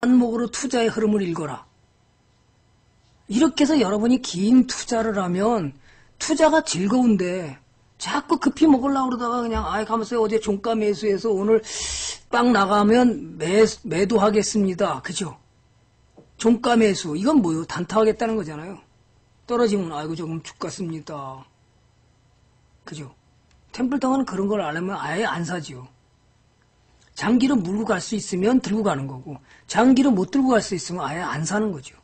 안목으로 투자의 흐름을 읽어라. 이렇게 해서 여러분이 긴 투자를 하면 투자가 즐거운데 자꾸 급히 먹으려고 그러다가 그냥 아이 가면서 어제 종가 매수해서 오늘 빵 나가면 매, 매도하겠습니다. 그죠? 종가 매수 이건 뭐요? 단타하겠다는 거잖아요. 떨어지면 아이고 조금 죽겠습니다. 그죠? 템플턴은 그런 걸안 하면 아예 안 사지요. 장기로 물고 갈 수 있으면 들고 가는 거고 장기로 못 들고 갈 수 있으면 아예 안 사는 거죠.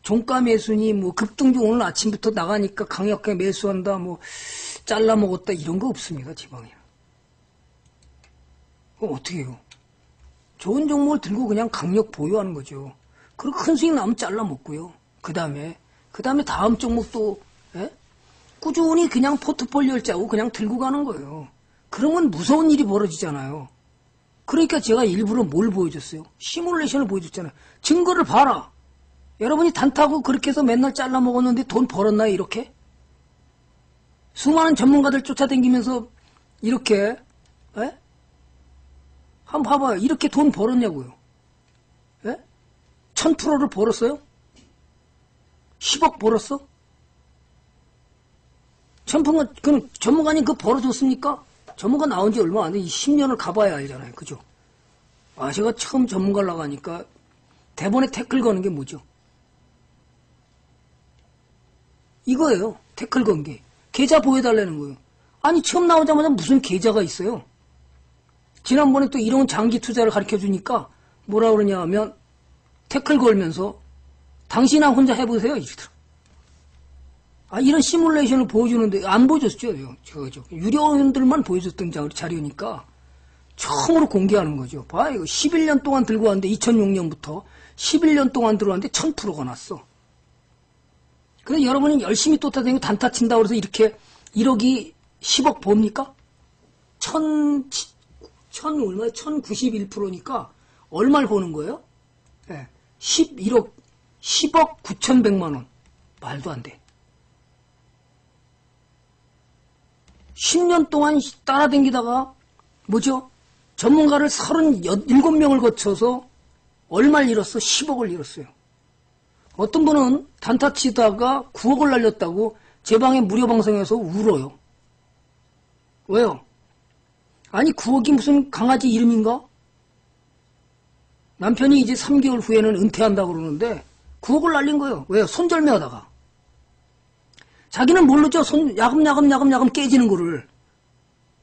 종가 매수니 뭐 급등주 오늘 아침부터 나가니까 강력하게 매수한다 뭐 잘라 먹었다 이런 거 없습니다 지방에. 그럼 어떻게 해요? 좋은 종목을 들고 그냥 강력 보유하는 거죠. 그리고 큰 수익 나면 잘라 먹고요. 그 다음에 그 다음에 다음 종목도 예? 꾸준히 그냥 포트폴리오를 짜고 그냥 들고 가는 거예요. 그러면 무서운 일이 벌어지잖아요. 그러니까 제가 일부러 뭘 보여줬어요? 시뮬레이션을 보여줬잖아요. 증거를 봐라. 여러분이 단타고 그렇게 해서 맨날 잘라 먹었는데 돈 벌었나요, 이렇게? 수많은 전문가들 쫓아다니면서 이렇게, 에? 한번 봐봐요. 이렇게 돈 벌었냐고요. 에? 천 프로를 벌었어요? 10억 벌었어? 전문가, 그 전문가님 그거 벌어줬습니까? 전문가 나온 지 얼마 안 돼. 10년을 가봐야 알잖아요. 그죠? 아, 제가 처음 전문가 나가니까 대본에 태클 거는 게 뭐죠? 이거예요. 태클 건 게. 계좌 보여달라는 거예요. 아니, 처음 나오자마자 무슨 계좌가 있어요? 지난번에 또 이런 장기 투자를 가르쳐 주니까 뭐라 그러냐 하면 태클 걸면서 당신아 혼자 해보세요. 이러더라. 아, 이런 시뮬레이션을 보여주는데 안 보여줬죠. 저, 저, 유료원들만 보여줬던 자료니까 처음으로 공개하는 거죠. 봐, 이거 11년 동안 들고 왔는데 2006년부터 11년 동안 들어왔는데 1000%가 났어. 그래 여러분이 열심히 쫓아다니고 단타 친다고 해서 이렇게 1억이 10억 봅니까? 1000, 1000 얼마, 1091%니까 얼마를 버는 거예요? 네, 11억, 10억 9100만 원. 말도 안 돼. 10년 동안 따라다니다가 뭐죠? 전문가를 37명을 거쳐서 얼마를 잃었어? 10억을 잃었어요. 어떤 분은 단타 치다가 9억을 날렸다고 제 방에 무료 방송에서 울어요. 왜요? 아니 9억이 무슨 강아지 이름인가? 남편이 이제 3개월 후에는 은퇴한다고 그러는데 9억을 날린 거예요. 왜요? 손절매하다가. 자기는 모르죠. 손 야금야금 야금야금 깨지는 거를.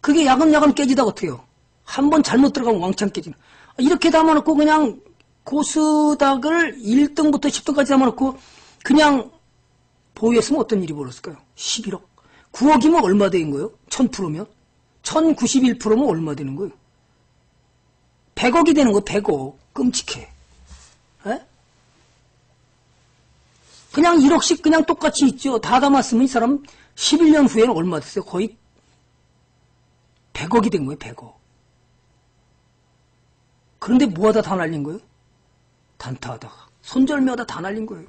그게 야금야금 깨지다 어때요? 한 번 잘못 들어가면 왕창 깨지는. 이렇게 담아놓고 그냥 고스닥을 1등부터 10등까지 담아놓고 그냥 보유했으면 어떤 일이 벌었을까요? 11억. 9억이면 얼마 되는 거예요? 1000%면? 1091%면 얼마 되는 거예요? 100억이 되는 거예요, 100억. 끔찍해. 그냥 1억씩 그냥 똑같이 있죠. 다 담았으면 이 사람 11년 후에는 얼마 됐어요? 거의 100억이 된 거예요, 100억. 그런데 뭐하다 다 날린 거예요? 단타하다가. 손절매하다 다 날린 거예요.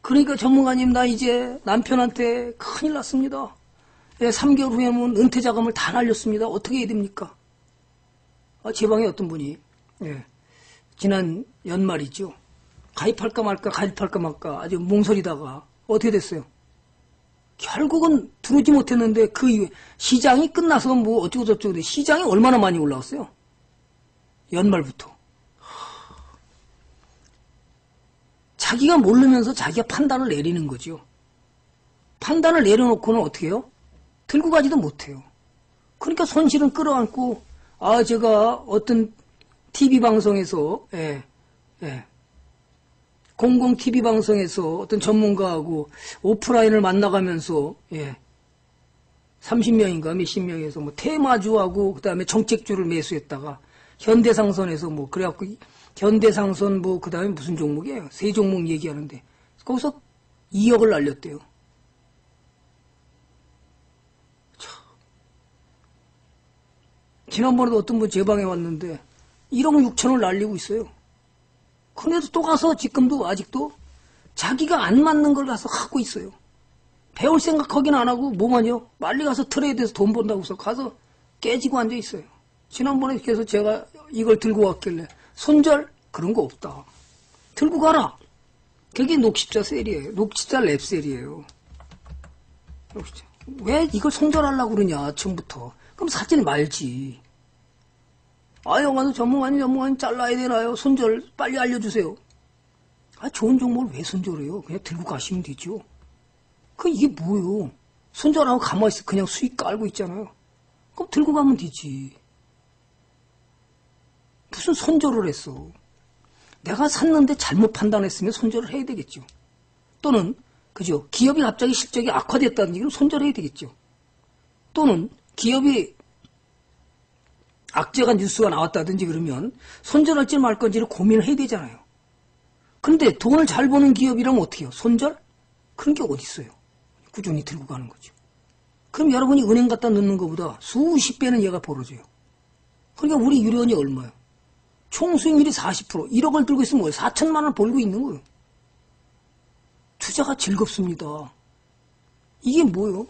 그러니까 전문가님 나 이제 남편한테 큰일 났습니다. 예, 3개월 후에는 은퇴 자금을 다 날렸습니다. 어떻게 해야 됩니까? 아, 제 방에 어떤 분이 예, 지난 연말이죠. 가입할까 말까 가입할까 말까 아주 몽설이다가 어떻게 됐어요? 결국은 들어오지 못했는데 그 이후에 시장이 끝나서 뭐 어쩌고 저쩌고 시장이 얼마나 많이 올라왔어요? 연말부터. 자기가 모르면서 자기가 판단을 내리는 거죠. 판단을 내려놓고는 어떻게 해요? 들고 가지도 못해요. 그러니까 손실은 끌어안고 아 제가 어떤 TV 방송에서 예, 예, 공공 TV 방송에서 어떤 전문가하고 오프라인을 만나가면서 예, 30명인가 몇십 명에서 뭐 테마주하고 그다음에 정책주를 매수했다가 현대상선에서 뭐 그래갖고 현대상선 뭐 그다음에 무슨 종목이에요? 세 종목 얘기하는데 거기서 2억을 날렸대요. 지난번에도 어떤 분 제 방에 왔는데 1억 6천을 날리고 있어요. 그런데도 또 가서 지금도 아직도 자기가 안 맞는 걸 가서 하고 있어요. 배울 생각 하긴 안 하고 뭐만요? 빨리 가서 트레이드해서 돈 번다고 해서 가서 깨지고 앉아 있어요. 지난번에 그래서 제가 이걸 들고 왔길래 손절? 그런 거 없다. 들고 가라. 그게 녹십자 셀이에요. 녹십자 랩셀이에요. 녹십자. 왜 이걸 손절하려고 그러냐, 처음부터. 그럼 사지 말지. 아, 영화도 전문가님, 전문가님 잘라야 되나요? 손절 빨리 알려주세요. 아, 좋은 정보를 왜 손절해요? 그냥 들고 가시면 되죠. 그, 이게 뭐요? 손절하고 가만히 있어. 그냥 수익 깔고 있잖아요. 그럼 들고 가면 되지. 무슨 손절을 했어. 내가 샀는데 잘못 판단했으면 손절을 해야 되겠죠. 또는, 그죠? 기업이 갑자기 실적이 악화됐다든지 그럼 손절해야 되겠죠. 또는, 기업이 악재가 뉴스가 나왔다든지 그러면 손절할지 말 건지를 고민을 해야 되잖아요. 근데 돈을 잘 버는 기업이라면 어떻게 해요? 손절? 그런 게 어디 있어요? 꾸준히 들고 가는 거죠. 그럼 여러분이 은행 갖다 넣는 것보다 수십 배는 얘가 벌어져요. 그러니까 우리 유료원이 얼마예요? 총 수익률이 40%, 1억을 들고 있으면 뭐예요? 4천만 원 벌고 있는 거예요. 투자가 즐겁습니다. 이게 뭐예요?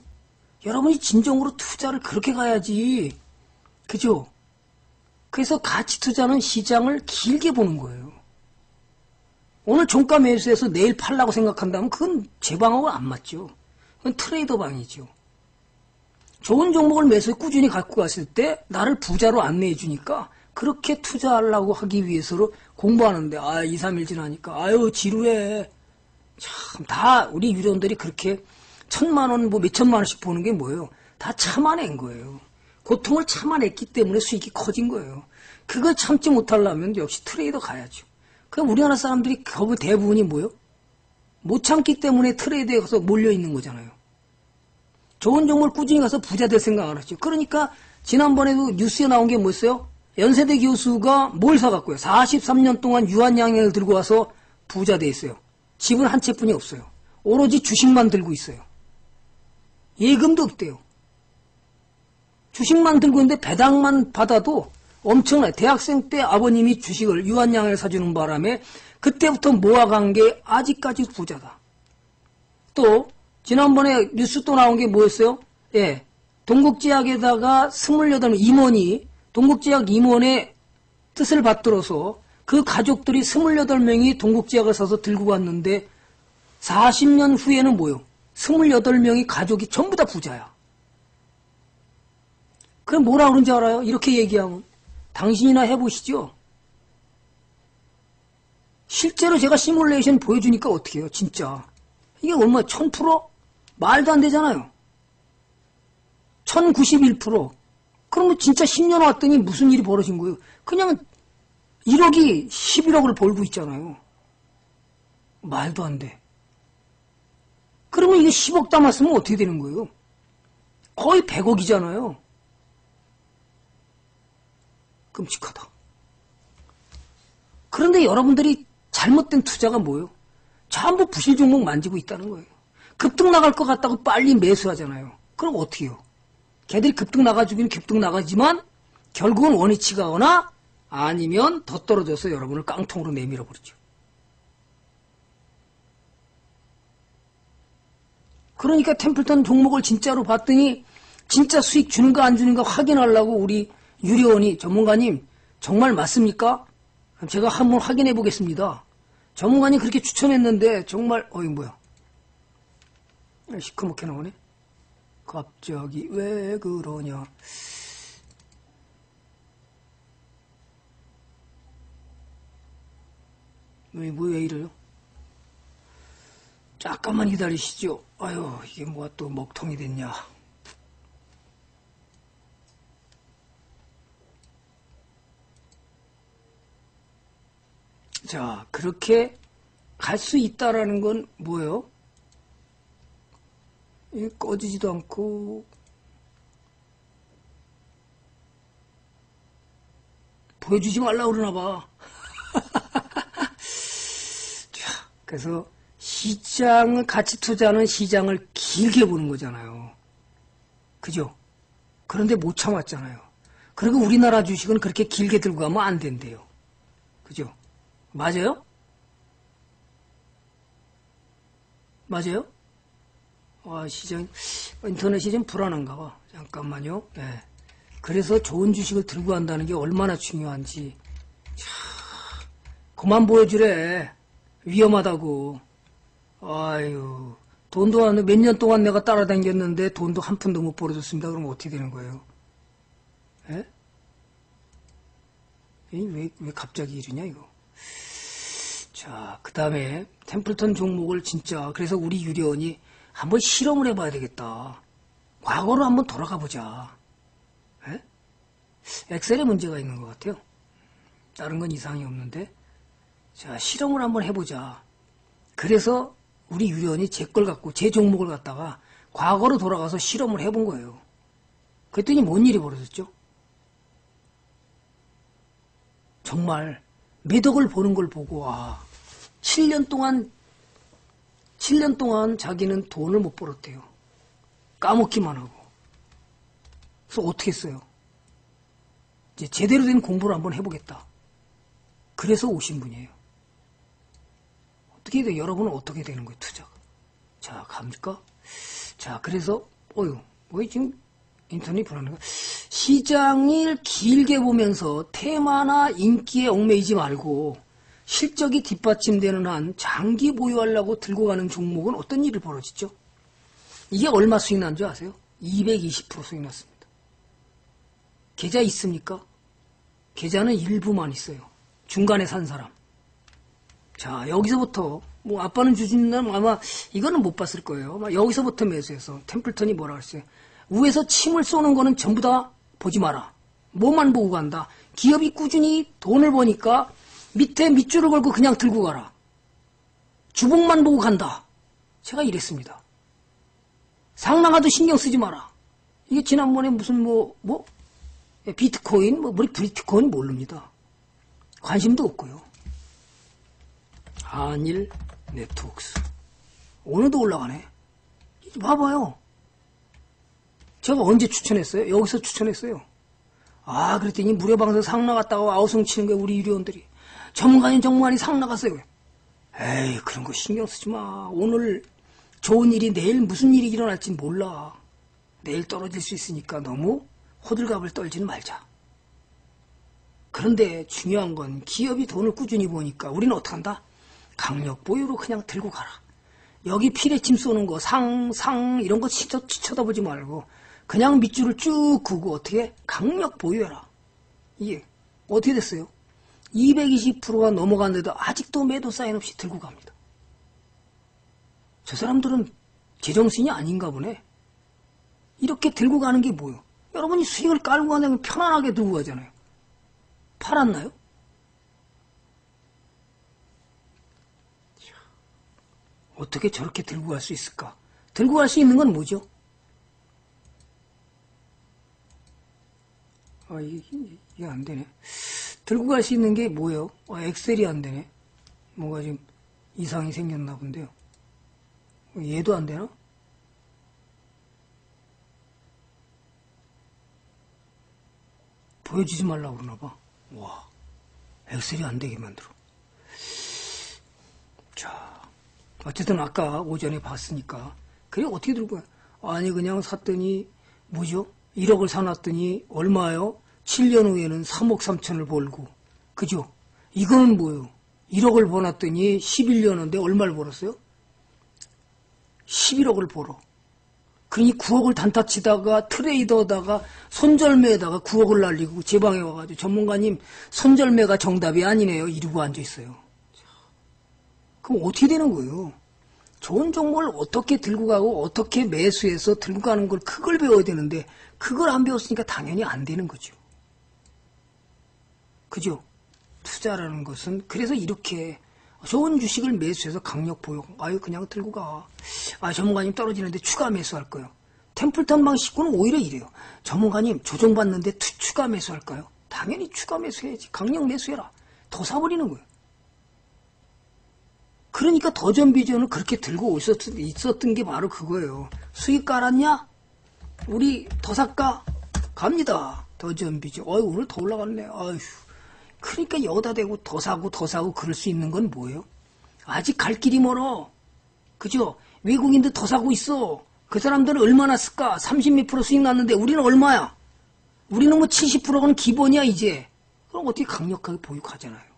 여러분이 진정으로 투자를 그렇게 가야지. 그죠? 그래서 가치 투자는 시장을 길게 보는 거예요. 오늘 종가 매수해서 내일 팔라고 생각한다면 그건 제 방하고 안 맞죠. 그건 트레이더 방이죠. 좋은 종목을 매수해 꾸준히 갖고 갔을 때 나를 부자로 안내해 주니까 그렇게 투자하려고 하기 위해서로 공부하는데 아 2, 3일 지나니까 아유 지루해. 참 다 우리 유료원들이 그렇게 천만 원 뭐 몇천만 원씩 보는 게 뭐예요? 다 참아낸 거예요. 고통을 참아냈기 때문에 수익이 커진 거예요. 그걸 참지 못하려면 역시 트레이더 가야죠. 그럼 우리나라 사람들이 거의 대부분이 뭐요? 못 참기 때문에 트레이드에 가서 몰려 있는 거잖아요. 좋은 종목을 꾸준히 가서 부자 될 생각 안 하죠. 그러니까 지난번에도 뉴스에 나온 게 뭐였어요? 연세대 교수가 뭘 사갖고요? 43년 동안 유한양행을 들고 와서 부자 돼 있어요. 집은 한 채뿐이 없어요. 오로지 주식만 들고 있어요. 예금도 없대요. 주식만 들고 있는데 배당만 받아도 엄청나요. 대학생 때 아버님이 주식을 유한양을 사주는 바람에 그때부터 모아간 게 아직까지 부자다. 또 지난번에 뉴스 또 나온 게 뭐였어요? 예. 동국지약에다가 28명 임원이 동국지약 임원의 뜻을 받들어서 그 가족들이 28명이 동국지약을 사서 들고 갔는데 40년 후에는 뭐요? 28명이 가족이 전부 다 부자야. 그럼 뭐라 그런지 알아요? 이렇게 얘기하면. 당신이나 해보시죠. 실제로 제가 시뮬레이션 보여주니까 어떻게 해요, 진짜. 이게 얼마, 1000%? 말도 안 되잖아요. 1091%. 그러면 진짜 10년 왔더니 무슨 일이 벌어진 거예요? 그냥 1억이 11억을 벌고 있잖아요. 말도 안 돼. 그러면 이게 10억 담았으면 어떻게 되는 거예요? 거의 100억이잖아요. 끔찍하다. 그런데 여러분들이 잘못된 투자가 뭐예요? 전부 부실 종목 만지고 있다는 거예요. 급등 나갈 것 같다고 빨리 매수하잖아요. 그럼 어떻게 해요? 걔들이 급등 나가주긴 급등 나가지만 결국은 원위치 가거나 아니면 더 떨어져서 여러분을 깡통으로 내밀어 버리죠. 그러니까 템플턴 종목을 진짜로 봤더니 진짜 수익 주는가 안 주는가 확인하려고 우리 유료원이 전문가님 정말 맞습니까? 제가 한번 확인해 보겠습니다. 전문가님 그렇게 추천했는데 정말 어이 뭐야 시커멓게 나오네. 갑자기 왜 그러냐. 왜, 뭐 왜 이래요? 잠깐만 기다리시죠. 아유, 이게 뭐가 또 먹통이 됐냐. 자, 그렇게 갈 수 있다라는 건 뭐예요? 꺼지지도 않고 보여주지 말라 그러나 봐. 자, 그래서 시장은 가치 투자는 시장을 길게 보는 거잖아요. 그죠? 그런데 못 참았잖아요. 그리고 우리나라 주식은 그렇게 길게 들고 가면 안 된대요. 그죠? 맞아요? 맞아요? 아, 시장, 인터넷이 좀 불안한가 봐. 잠깐만요. 네. 그래서 좋은 주식을 들고 간다는 게 얼마나 중요한지. 참, 그만 보여주래. 위험하다고. 아유, 돈도 안, 몇 년 동안 내가 따라다녔는데 돈도 한 푼도 못 벌어줬습니다. 그럼 어떻게 되는 거예요? 예? 이 왜, 왜 갑자기 이러냐, 이거. 자, 그 다음에 템플턴 종목을 진짜, 그래서 우리 유리원이 한번 실험을 해봐야 되겠다. 과거로 한번 돌아가 보자. 예? 엑셀에 문제가 있는 것 같아요. 다른 건 이상이 없는데. 자, 실험을 한번 해보자. 그래서 우리 유리원이 제 걸 갖고 제 종목을 갖다가 과거로 돌아가서 실험을 해본 거예요. 그랬더니 뭔 일이 벌어졌죠? 정말 매덕을 보는 걸 보고 와 7년 동안 7년 동안 자기는 돈을 못 벌었대요. 까먹기만 하고. 그래서 어떻게 했어요? 이제 제대로 된 공부를 한번 해보겠다. 그래서 오신 분이에요. 어떻게 돼? 여러분은 어떻게 되는 거예요, 투자가? 자, 갑니까? 자, 그래서, 어휴, 뭐 지금 인터넷 불안한가? 시장을 길게 보면서 테마나 인기에 얽매이지 말고 실적이 뒷받침되는 한 장기 보유하려고 들고 가는 종목은 어떤 일이 벌어지죠? 이게 얼마 수익 난 줄 아세요? 220% 수익 났습니다. 계좌 있습니까? 계좌는 일부만 있어요. 중간에 산 사람. 자, 여기서부터, 뭐, 아빠는 주진남 아마, 이거는 못 봤을 거예요. 여기서부터 매수해서, 템플턴이 뭐라 그랬어요. 위에서 침을 쏘는 거는 전부 다 보지 마라. 뭐만 보고 간다. 기업이 꾸준히 돈을 버니까 밑에 밑줄을 걸고 그냥 들고 가라. 주봉만 보고 간다. 제가 이랬습니다. 상나가도 신경 쓰지 마라. 이게 지난번에 무슨 뭐, 뭐, 예, 비트코인, 뭐, 우리 비트코인 모릅니다. 관심도 없고요. 한일 네트워크스. 오늘도 올라가네. 봐봐요. 제가 언제 추천했어요? 여기서 추천했어요. 아, 그랬더니 무료방송 상 나 갔다고 아우성 치는 거예요, 우리 유료원들이. 전문가님, 전문가님 상 나갔어요. 에이, 그런 거 신경 쓰지 마. 오늘 좋은 일이 내일 무슨 일이 일어날지 몰라. 내일 떨어질 수 있으니까 너무 호들갑을 떨지는 말자. 그런데 중요한 건 기업이 돈을 꾸준히 버니까 우리는 어떡한다? 강력 보유로 그냥 들고 가라. 여기 피레침 쏘는 거, 상, 상, 이런 거 치쳐, 쳐다보지 말고, 그냥 밑줄을 쭉 그고 어떻게? 강력 보유해라. 이게, 어떻게 됐어요? 220%가 넘어갔는데도 아직도 매도 사인 없이 들고 갑니다. 저 사람들은 제정신이 아닌가 보네. 이렇게 들고 가는 게 뭐요? 여러분이 수익을 깔고 가면 편안하게 들고 가잖아요. 팔았나요? 어떻게 저렇게 들고 갈 수 있을까? 들고 갈 수 있는 건 뭐죠? 아, 이게, 이게 안 되네. 들고 갈 수 있는 게 뭐예요? 아, 엑셀이 안 되네. 뭔가 지금 이상이 생겼나 본데요. 얘도 안 되나? 보여주지 말라고 그러나 봐. 와, 엑셀이 안 되게 만들어. 자, 어쨌든 아까 오전에 봤으니까. 그래, 어떻게 들고 가? 아니, 그냥 샀더니, 뭐죠? 1억을 사놨더니, 얼마요? 7년 후에는 3억 3천을 벌고. 그죠? 이거는 뭐요? 1억을 벌었더니 11년 후인데 얼마를 벌었어요? 11억을 벌어. 그러니 9억을 단타 치다가 트레이더다가 손절매에다가 9억을 날리고 제 방에 와가지고 전문가님 손절매가 정답이 아니네요. 이러고 앉아있어요. 그럼 어떻게 되는 거예요? 좋은 정보를 어떻게 들고 가고 어떻게 매수해서 들고 가는 걸 그걸 배워야 되는데 그걸 안 배웠으니까 당연히 안 되는 거죠. 그죠? 투자라는 것은 그래서 이렇게 좋은 주식을 매수해서 강력 보유. 아유 그냥 들고 가. 아 전문가님 떨어지는데 추가 매수할 거요. 템플턴방 식구는 오히려 이래요. 전문가님 조정받는데 투, 추가 매수할까요? 당연히 추가 매수해야지. 강력 매수해라. 더 사버리는 거예요. 그러니까 더존비즈온을 그렇게 들고 있었던, 있었던 게 바로 그거예요. 수익 깔았냐? 우리 더 살까? 갑니다. 더전비전. 어이 오늘 더 올라갔네. 아휴. 그러니까 여다 대고 더 사고 더 사고 그럴 수 있는 건 뭐예요? 아직 갈 길이 멀어. 그죠? 외국인들 더 사고 있어. 그 사람들은 얼마나 쓸까? 30몇 프로 수익 났는데 우리는 얼마야? 우리는 뭐 70%는 기본이야 이제. 그럼 어떻게 강력하게 보유하잖아요.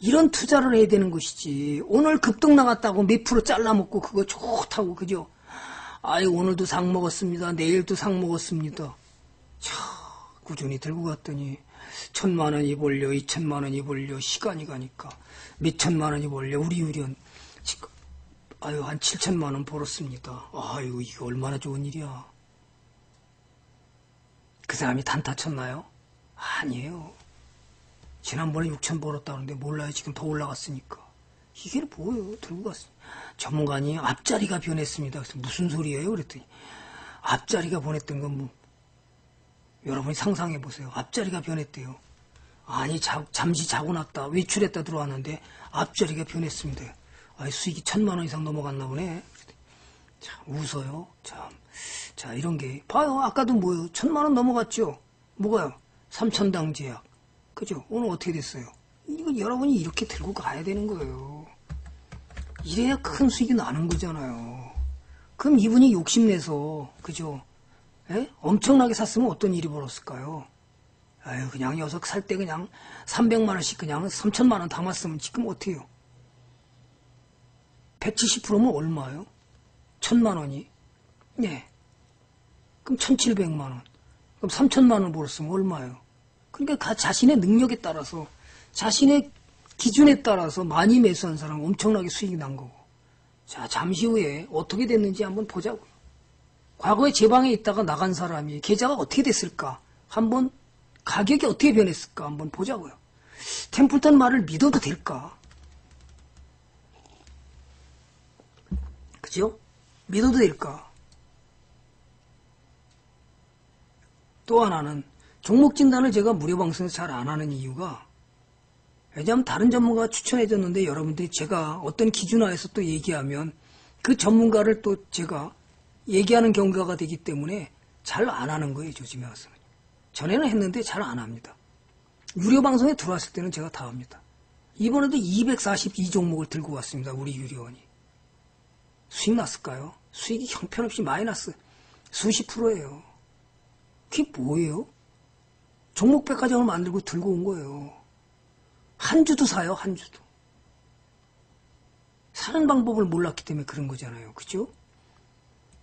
이런 투자를 해야 되는 것이지. 오늘 급등 나갔다고 몇 프로 잘라먹고 그거 좋다고 그죠? 아유 오늘도 상 먹었습니다. 내일도 상 먹었습니다. 차 꾸준히 들고 갔더니 천만 원이 벌려 이천만 원이 벌려 시간이 가니까 몇 천만 원이 벌려 우리 유리원 아유 한 칠천만 원 벌었습니다. 아유 이게 얼마나 좋은 일이야. 그 사람이 단타 쳤나요? 아니에요. 지난번에 6천 벌었다는데 몰라요. 지금 더 올라갔으니까. 이게 뭐예요? 들고 갔어요. 전문가니 앞자리가 변했습니다. 그래서 무슨 소리예요? 그랬더니 앞자리가 변했던 건 뭐, 여러분이 상상해 보세요. 앞자리가 변했대요. 아니 자, 잠시 자고 났다 외출했다 들어왔는데 앞자리가 변했습니다. 아 수익이 천만 원 이상 넘어갔나 보네. 참 웃어요. 참. 자 이런 게 봐요. 아까도 뭐요? 천만 원 넘어갔죠. 뭐가요? 삼천당 제약. 그죠? 오늘 어떻게 됐어요? 이거 여러분이 이렇게 들고 가야 되는 거예요. 이래야 큰 수익이 나는 거잖아요. 그럼 이분이 욕심내서 그죠? 에? 엄청나게 샀으면 어떤 일이 벌었을까요? 아유 그냥 녀석 살 때 그냥 300만 원씩 그냥 3천만 원 담았으면 지금 해요? 170%면 얼마요? 1000만 원이? 네. 그럼 1700만 원. 그럼 3천만 원 벌었으면 얼마예요? 그러니까 자신의 능력에 따라서 자신의 기준에 따라서 많이 매수한 사람 엄청나게 수익이 난 거고. 자, 잠시 후에 어떻게 됐는지 한번 보자고요. 과거에 제 방에 있다가 나간 사람이 계좌가 어떻게 됐을까? 한번 가격이 어떻게 변했을까? 한번 보자고요. 템플턴 말을 믿어도 될까? 그죠? 믿어도 될까? 또 하나는 종목 진단을 제가 무료 방송에서 잘 안 하는 이유가 왜냐하면 다른 전문가가 추천해줬는데 여러분들이 제가 어떤 기준하에서 또 얘기하면 그 전문가를 또 제가 얘기하는 경우가 되기 때문에 잘 안 하는 거예요, 요즘에 와서는. 전에는 했는데 잘 안 합니다. 유료 방송에 들어왔을 때는 제가 다 합니다. 이번에도 242 종목을 들고 왔습니다, 우리 유료원이. 수익 났을까요? 수익이 형편없이 마이너스 수십 프로예요. 그게 뭐예요? 종목 백화점을 만들고 들고 온 거예요. 한 주도 사요, 한 주도. 사는 방법을 몰랐기 때문에 그런 거잖아요. 그죠?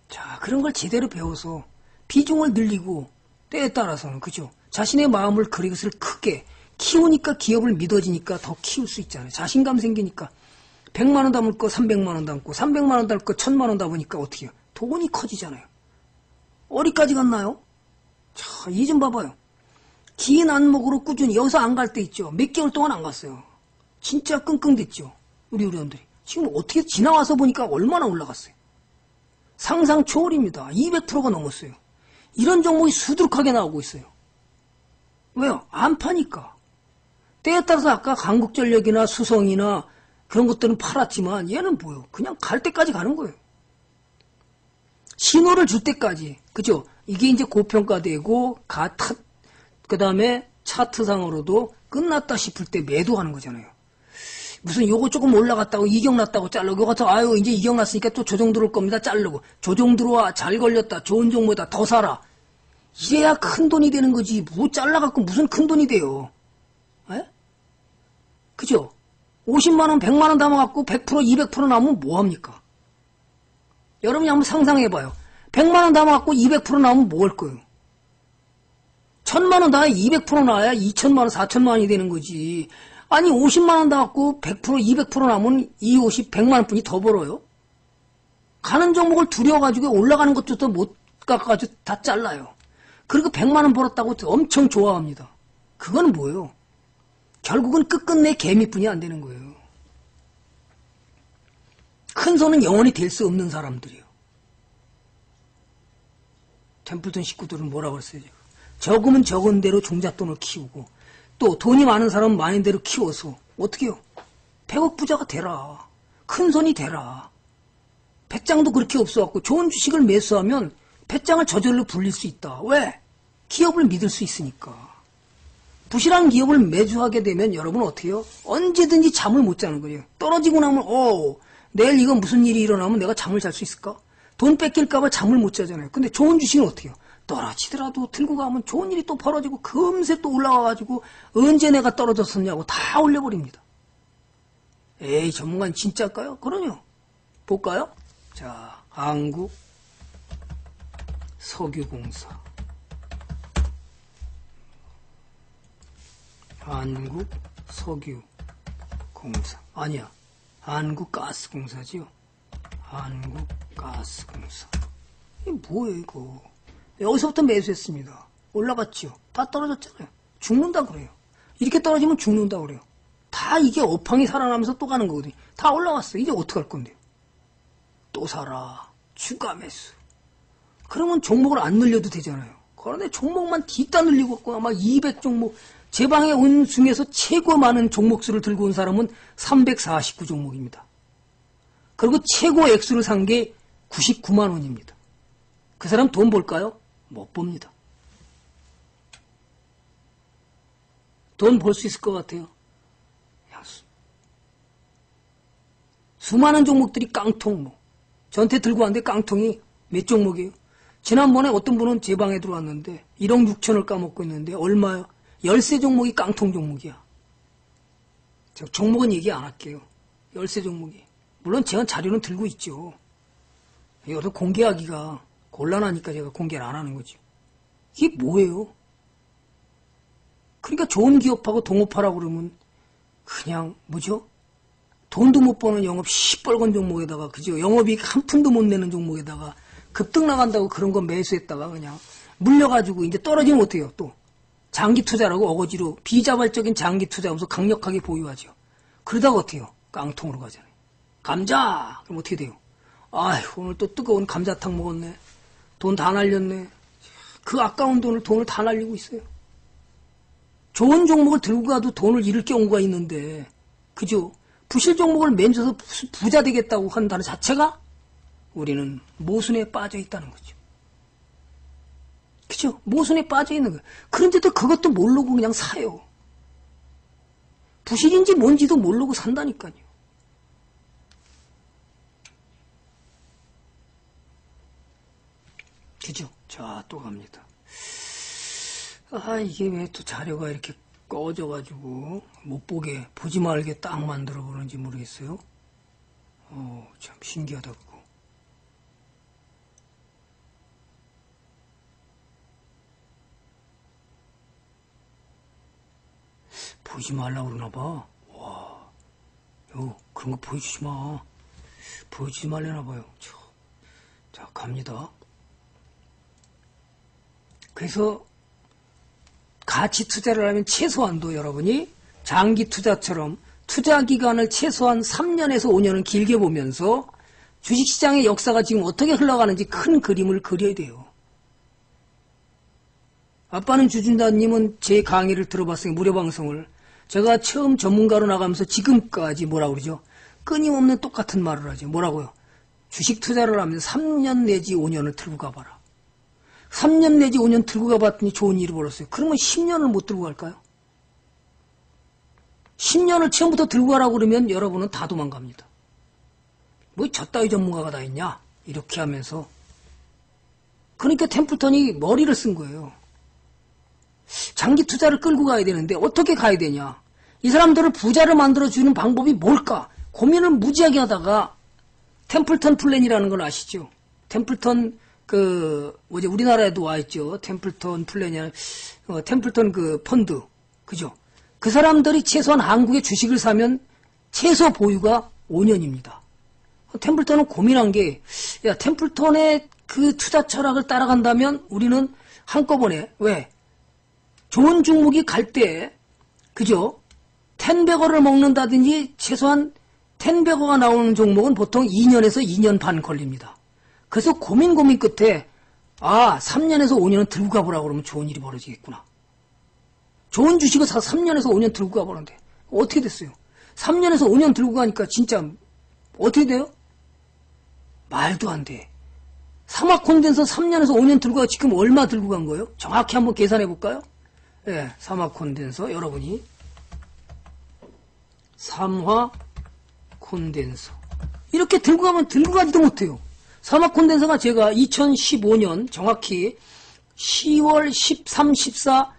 자, 그런 걸 제대로 배워서 비중을 늘리고 때에 따라서는, 그죠? 자신의 마음을 그릇을 크게 키우니까 기업을 믿어지니까 더 키울 수 있잖아요. 자신감 생기니까 100만 원 담을 거 300만 원 담고 300만 원 담을 거 1000만 원 담으니까 어떻게 해요? 돈이 커지잖아요. 어디까지 갔나요? 자, 이 좀 봐봐요. 긴 안목으로 꾸준히 여기서 안 갈 때 있죠. 몇 개월 동안 안 갔어요. 진짜 끙끙댔죠. 우리 우리원들이. 지금 어떻게 지나와서 보니까 얼마나 올라갔어요. 상상 초월입니다. 200%가 넘었어요. 이런 종목이 수두룩하게 나오고 있어요. 왜요? 안 파니까. 때에 따라서 아까 강국전력이나 수성이나 그런 것들은 팔았지만 얘는 뭐요? 그냥 갈 때까지 가는 거예요. 신호를 줄 때까지. 그죠? 이게 이제 고평가되고 가, 타, 그 다음에 차트상으로도 끝났다 싶을 때 매도하는 거잖아요. 무슨 요거 조금 올라갔다고 이격 났다고 자르고 요거 더 아유 이제 이격 났으니까 또 조정 들어올 겁니다. 자르고. 조정 들어와 잘 걸렸다. 좋은 종목이다. 더 사라. 이래야 큰 돈이 되는 거지. 뭐 잘라갖고 무슨 큰 돈이 돼요? 에? 그죠? 50만원 100만원 담아갖고 100% 200% 나오면 뭐합니까? 여러분이 한번 상상해봐요. 100만원 담아갖고 200% 나오면 뭐 할 거예요? 천만원 나야 200% 나야 2천만원, 4천만원이 되는 거지. 아니, 50만 원 나갖고 100%, 200% 나면 2, 50, 100만 원 뿐이 더 벌어요. 가는 종목을 두려워가지고 올라가는 것도 못 깎아가지고 다 잘라요. 그리고 100만 원 벌었다고 엄청 좋아합니다. 그건 뭐예요? 결국은 끝끝내 개미뿐이 안 되는 거예요. 큰 손은 영원히 될 수 없는 사람들이에요. 템플턴 식구들은 뭐라 그랬어요? 적으면 적은 대로 종잣돈을 키우고 또 돈이 많은 사람은 많은 대로 키워서 어떻게 해요? 100억 부자가 되라. 큰 손이 되라. 배짱도 그렇게 없어갖고 좋은 주식을 매수하면 배짱을 저절로 불릴 수 있다. 왜? 기업을 믿을 수 있으니까. 부실한 기업을 매주하게 되면 여러분 어떻게 해요? 언제든지 잠을 못 자는 거예요. 떨어지고 나면 어 내일 이거 무슨 일이 일어나면 내가 잠을 잘 수 있을까? 돈 뺏길까봐 잠을 못 자잖아요. 근데 좋은 주식은 어떻게 해요? 떨어지더라도 들고 가면 좋은 일이 또 벌어지고 금세 또 올라와가지고 언제 내가 떨어졌었냐고 다 올려버립니다. 에이, 전문가는 진짜일까요? 그럼요. 볼까요? 자, 한국 석유공사. 한국 석유공사. 아니야. 한국가스공사지요. 한국가스공사. 이게 뭐예요, 이거. 여기서부터 매수했습니다. 올라갔지요. 다 떨어졌잖아요. 죽는다 그래요. 이렇게 떨어지면 죽는다 그래요. 다 이게 업황이 살아나면서 또 가는 거거든요. 다 올라왔어. 이제 어떡할 건데요? 또 사라. 추가 매수. 그러면 종목을 안 늘려도 되잖아요. 그런데 종목만 뒤따 늘리고 있고 아마 200 종목. 제 방에 온 중에서 최고 많은 종목 수를 들고 온 사람은 349 종목입니다. 그리고 최고 액수를 산 게 99만 원입니다. 그 사람 돈 벌까요? 못 봅니다. 돈 벌 수 있을 것 같아요. 수많은 종목들이 깡통 뭐. 저한테 들고 왔는데 깡통이 몇 종목이에요? 지난번에 어떤 분은 제 방에 들어왔는데 1억 6천을 까먹고 있는데 얼마요? 열세 종목이 깡통 종목이야. 저 종목은 얘기 안 할게요. 열세 종목이. 물론 제가 자료는 들고 있죠. 이것도 공개하기가 곤란하니까 제가 공개를 안 하는 거죠. 이게 뭐예요? 그러니까 좋은 기업하고 동업하라고 그러면 그냥 뭐죠? 돈도 못 버는 영업 시뻘건 종목에다가 그죠? 영업이익 한 푼도 못 내는 종목에다가 급등 나간다고 그런 거 매수했다가 그냥 물려가지고 이제 떨어지면 어때요? 또 장기 투자라고 어거지로 비자발적인 장기 투자하면서 강력하게 보유하죠. 그러다가 어때요? 깡통으로 가잖아요. 감자! 그럼 어떻게 돼요? 아휴, 오늘 또 뜨거운 감자탕 먹었네. 돈 다 날렸네. 그 아까운 돈을, 돈을 다 날리고 있어요. 좋은 종목을 들고 가도 돈을 잃을 경우가 있는데, 그죠? 부실 종목을 맨져서 부자 되겠다고 한다는 자체가 우리는 모순에 빠져 있다는 거죠. 그죠? 모순에 빠져 있는 거예요. 그런데도 그것도 모르고 그냥 사요. 부실인지 뭔지도 모르고 산다니까요. 그죠? 자, 또 갑니다. 아, 이게 왜 또 자료가 이렇게 꺼져가지고 못 보게, 보지 말게 딱 만들어 보는지 모르겠어요. 어, 참 신기하다, 그거. 보이지 말라고 그러나 봐. 와, 요, 그런 거 보여주지 마. 보여주지 말려나 봐요. 저. 자, 갑니다. 그래서 가치 투자를 하면 최소한도 여러분이 장기 투자처럼 투자 기간을 최소한 3년에서 5년은 길게 보면서 주식시장의 역사가 지금 어떻게 흘러가는지 큰 그림을 그려야 돼요. 아빠는 주준다님은 제 강의를 들어봤어요. 무료 방송을. 제가 처음 전문가로 나가면서 지금까지 뭐라 그러죠? 끊임없는 똑같은 말을 하죠. 뭐라고요? 주식 투자를 하면 3년 내지 5년을 들고 가봐라. 3년 내지 5년 들고 가봤더니 좋은 일이 벌었어요. 그러면 10년을 못 들고 갈까요? 10년을 처음부터 들고 가라고 그러면 여러분은 다 도망갑니다. 뭐 저따위 전문가가 다 있냐? 이렇게 하면서. 그러니까 템플턴이 머리를 쓴 거예요. 장기 투자를 끌고 가야 되는데 어떻게 가야 되냐? 이 사람들을 부자를 만들어주는 방법이 뭘까? 고민을 무지하게 하다가 템플턴 플랜이라는 걸 아시죠? 템플턴 그 뭐지 우리나라에도 와 있죠. 템플턴 플랜이 어, 템플턴 그 펀드 그죠? 그 사람들이 최소한 한국의 주식을 사면 최소 보유가 5년입니다. 템플턴은 고민한 게, 야, 템플턴의 그 투자 철학을 따라간다면 우리는 한꺼번에, 왜? 좋은 종목이 갈 때, 그죠? 텐베거를 먹는다든지 최소한 텐베거가 나오는 종목은 보통 2년에서 2년 반 걸립니다. 그래서 고민 고민 끝에 아 3년에서 5년은 들고 가보라고 그러면 좋은 일이 벌어지겠구나. 좋은 주식을 사서 3년에서 5년 들고 가보는데 어떻게 됐어요? 3년에서 5년 들고 가니까 진짜 어떻게 돼요? 말도 안 돼. 사막 콘덴서 3년에서 5년 들고 가 지금 얼마 들고 간 거예요? 정확히 한번 계산해 볼까요? 예, 네, 사막 콘덴서 여러분이 삼화 콘덴서 이렇게 들고 가면 들고 가지도 못해요. 사막 콘덴서가 제가 2015년 정확히 10월 13, 14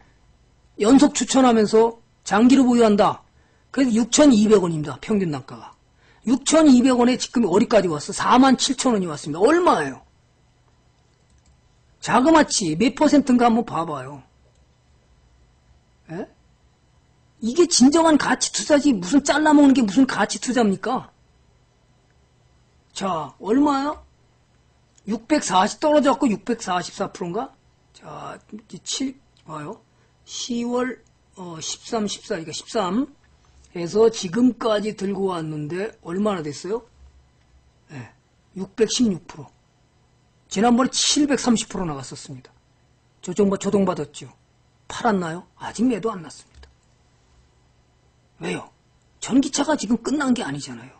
연속 추천하면서 장기로 보유한다. 그래서 6,200원입니다. 평균 단가가. 6,200원에 지금 어디까지 왔어? 47,000원이 왔습니다. 얼마예요? 자그마치 몇 퍼센트인가 한번 봐봐요. 에? 이게 진정한 가치 투자지 무슨 잘라먹는 게 무슨 가치 투자입니까? 자, 얼마야? 640 떨어졌고 644%인가? 자, 이제 7, 봐요. 10월 어, 13, 14, 그러니까 13 해서 지금까지 들고 왔는데 얼마나 됐어요? 네, 616%. 지난번에 730% 나갔었습니다. 조정받, 조정받았죠. 팔았나요? 아직 매도 안 났습니다. 왜요? 전기차가 지금 끝난 게 아니잖아요.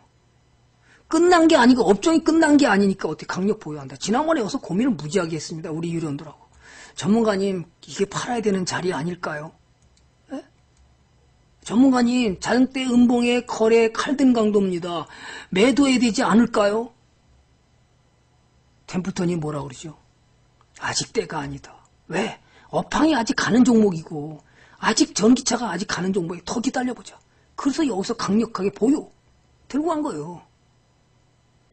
끝난 게 아니고 업종이 끝난 게 아니니까 어떻게 강력 보유한다. 지난번에 와서 고민을 무지하게 했습니다. 우리 유료원들하고. 전문가님 이게 팔아야 되는 자리 아닐까요? 에? 전문가님 자연대 음봉의 거래 칼든 강도입니다. 매도해야 되지 않을까요? 템플턴이 뭐라 그러죠? 아직 때가 아니다. 왜? 업황이 아직 가는 종목이고 아직 전기차가 아직 가는 종목에 더 기다려보자. 그래서 여기서 강력하게 보유 들고 간 거예요.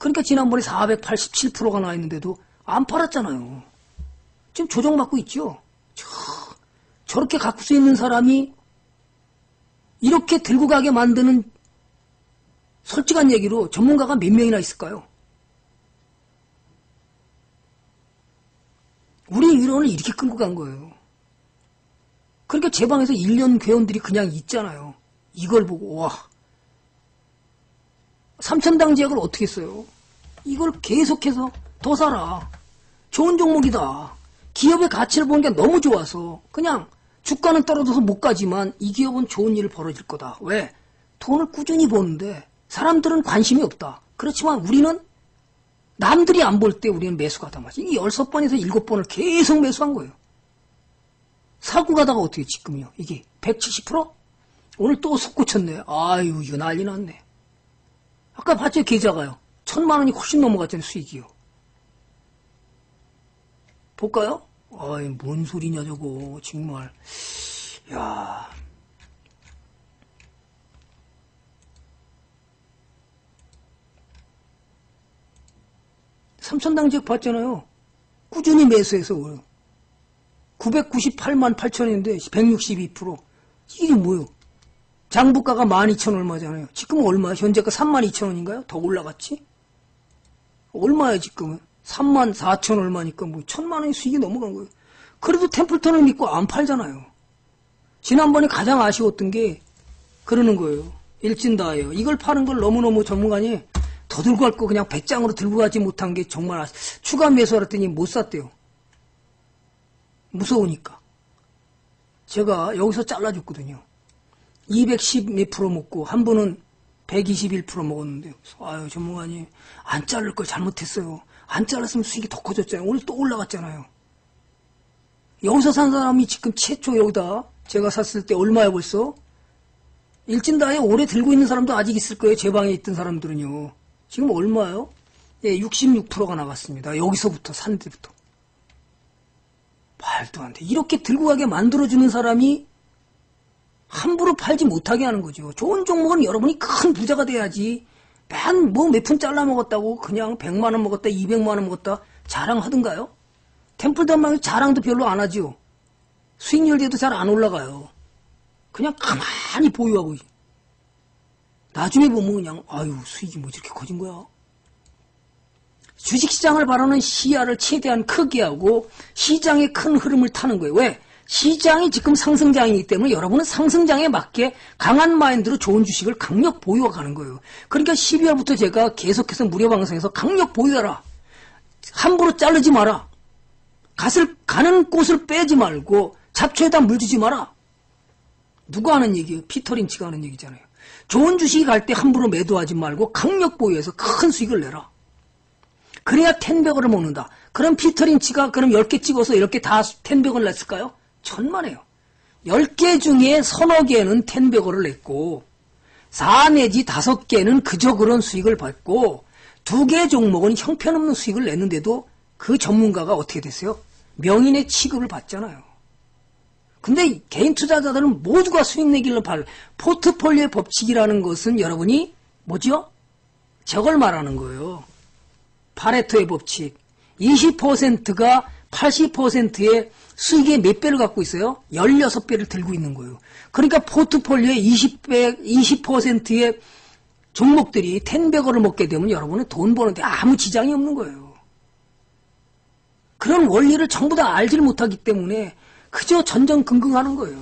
그러니까 지난번에 487%가 나 있는데도 안 팔았잖아요. 지금 조정받고 있죠. 저, 저렇게 갖고 수 있는 사람이 이렇게 들고 가게 만드는 솔직한 얘기로 전문가가 몇 명이나 있을까요? 우리 위로는 이렇게 끌고 간 거예요. 그러니까 제 방에서 1년 회원들이 그냥 있잖아요. 이걸 보고 와 삼천당 지역을 어떻게 써요? 이걸 계속해서 더 사라. 좋은 종목이다. 기업의 가치를 보는 게 너무 좋아서 그냥 주가는 떨어져서 못 가지만 이 기업은 좋은 일을 벌어질 거다. 왜? 돈을 꾸준히 버는데 사람들은 관심이 없다. 그렇지만 우리는 남들이 안 볼 때 우리는 매수가 다 맞지. 이 16번에서 7번을 계속 매수한 거예요. 사고 가다가 어떻게 지금요? 이게 170%? 오늘 또 솟구쳤네. 아유, 이거 난리 났네. 아까 봤죠, 계좌가요. 천만 원이 훨씬 넘어갔잖아요, 수익이요. 볼까요? 아이, 뭔 소리냐, 저거. 정말. 야 삼천당 지역 봤잖아요. 꾸준히 매수해서 998만 8천인데 162% 이게 뭐요? 장부가가 12,000 얼마잖아요. 지금 얼마야? 현재가 32,000원인가요? 더 올라갔지? 얼마야 지금은? 3만 4천 얼마니까 뭐 천만 원의 수익이 넘어간 거예요. 그래도 템플턴을 믿고 안 팔잖아요. 지난번에 가장 아쉬웠던 게 그러는 거예요. 일진다예요. 이걸 파는 걸 너무너무 전문가니 더 들고 갈 거 그냥 배짱으로 들고 가지 못한 게 정말 아, 추가 매수하랬더니 못 샀대요. 무서우니까. 제가 여기서 잘라줬거든요. 210 몇 프로 먹고 한 분은 121% 먹었는데요. 아유 전문가님 안 자를 걸 잘못했어요. 안 잘랐으면 수익이 더 커졌잖아요. 오늘 또 올라갔잖아요. 여기서 산 사람이 지금 최초 여기다 제가 샀을 때 얼마야 벌써? 일진다에 오래 들고 있는 사람도 아직 있을 거예요. 제 방에 있던 사람들은요. 지금 얼마요? 예, 66%가 나갔습니다. 여기서부터 산 데부터. 말도 안 돼. 이렇게 들고 가게 만들어주는 사람이 함부로 팔지 못하게 하는 거죠. 좋은 종목은 여러분이 큰 부자가 돼야지. 맨 뭐 몇 푼 잘라 먹었다고 그냥 100만 원 먹었다, 200만 원 먹었다 자랑하던가요? 템플덤만 자랑도 별로 안 하지요. 수익률에도 잘 안 올라가요. 그냥 가만히 보유하고 나중에 보면 그냥 아유 수익이 뭐 이렇게 커진 거야. 주식시장을 바라는 시야를 최대한 크게 하고 시장의 큰 흐름을 타는 거예요. 왜? 시장이 지금 상승장이기 때문에 여러분은 상승장에 맞게 강한 마인드로 좋은 주식을 강력 보유하 가는 거예요. 그러니까 12월부터 제가 계속해서 무료 방송에서 강력 보유하라. 함부로 자르지 마라. 갓을, 가는 꽃을 빼지 말고 잡초에다 물 주지 마라. 누가 하는 얘기예요? 피터 린치가 하는 얘기잖아요. 좋은 주식이 갈 때 함부로 매도하지 말고 강력 보유해서 큰 수익을 내라. 그래야 텐백을 먹는다. 그럼 피터 린치가 그럼 10개 찍어서 이렇게 다 텐백을 냈을까요? 천만에요. 10개 중에 서너 개는 텐백어를 냈고 4 내지 5개는 그저 그런 수익을 받고 2개 종목은 형편없는 수익을 냈는데도 그 전문가가 어떻게 됐어요? 명인의 취급을 받잖아요. 근데 개인 투자자들은 모두가 수익 내기를 발 포트폴리오 법칙이라는 것은 여러분이 뭐죠? 저걸 말하는 거예요. 파레토의 법칙. 20%가 80%의 수익의 몇 배를 갖고 있어요? 16배를 들고 있는 거예요. 그러니까 포트폴리오의 20배, 20%의 종목들이 텐베거를 먹게 되면 여러분은 돈 버는데 아무 지장이 없는 거예요. 그런 원리를 전부 다 알질 못하기 때문에 그저 전전긍긍하는 거예요.